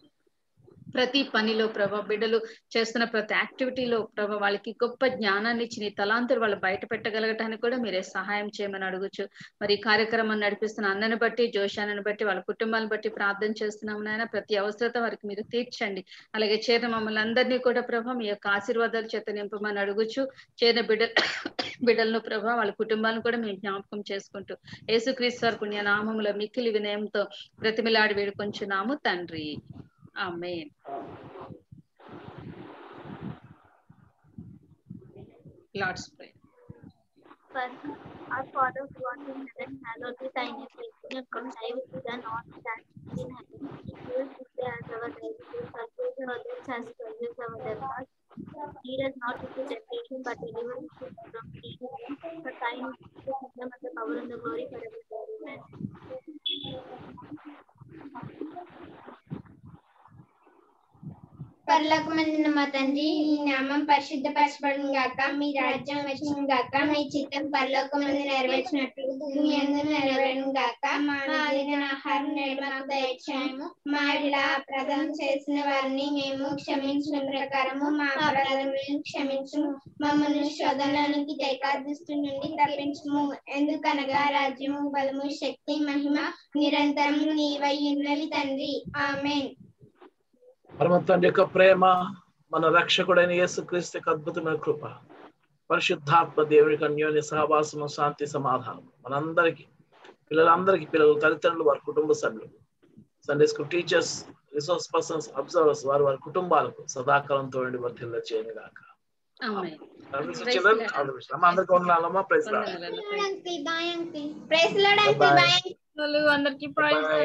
ప్రతి పనిలో ప్రభా బిడ్డలు చేస్తున్న ప్రతి యాక్టివిటీలో ప్రభా వాళ్ళకి గొప్ప జ్ఞానాన్ని ఇచ్చి నీ తలాంతులు వాళ్ళు బయట పెట్టగలగటానికి కూడా మీరే సహాయం చేయమని అడుగుచ్చు మరి కార్యక్రమం నడిపిస్తున్న అన్నని బట్టి జోషాన్ని బట్టి వాళ్ళ కుటుంబాలను బట్టి ప్రార్థన చేస్తున్నాం నాయన. ప్రతి అవసరత వారికి మీరు తీర్చండి. అలాగే చేరిన మమ్మల్ని అందరినీ కూడా ప్రభా మీ యొక్క ఆశీర్వాదాలు చేత నింపమని అడుగుచు. చేరిన బిడ్డ బిడ్డలను ప్రభా వాళ్ళ కుటుంబాలను కూడా మేము జ్ఞాపకం చేసుకుంటూ యేసుక్రీస్తు వారి పుణ్య నామముల మిక్కిలి వినయంతో ప్రతిమిలాడి వేడుకొంచున్నాము తండ్రి. Amen. Lord's Prayer.
First, our Father who art in heaven, hallowed be thy name. Thy kingdom come, thy will be done on earth as in heaven. Give us this day our daily bread, and forgive us our debts as we forgive our debtors. Lead us not into temptation, but deliver us from evil. For thine is the kingdom, and the power, and the glory forever. Amen.
పరలోకమందున మా తండ్రి ఈ నామం పరిశుద్ధపరచబడును గాక మీ రాజ్యం వచ్చిన గాక మీ చిత్తం పరలోకమందు నెరవేర్చినట్లు మీ అందరూ నెరవేరును గాక మా ఆహారం నేడు దయచేయము. మా ఇలా అప్రదం చేసిన వారిని మేము క్షమించిన ప్రకారము మా అపరాధములను క్షమించు మమ్మల్ని శోధనలోనికి దయకాదుస్తు నుండి తప్పించుము. ఎందుకనగా రాజ్యము బలము శక్తి మహిమ నిరంతరం నీవై ఉన్నది తండ్రి. ఆమెన్.
పరమ తండ్రి యొక్క ప్రేమ మన రక్షకుడైన యేసుక్రీస్తు యొక్క అద్భుతమైన కృప పరిశుద్ధాత్మ దేవునికి అన్యోన్య సహవాసము శాంతి సమాధానం. మనందరికీ పిల్లలందరికీ పిల్లలు తల్లిదండ్రులు వారి కుటుంబ సభ్యులు Sunday school teachers resource persons observers వారి వారి కుటుంబాలకు సదాకాలంతో ఉండి వర్తిల్ల చేయను గాక. అందరికీ ప్రైజ్
ప్రైజ్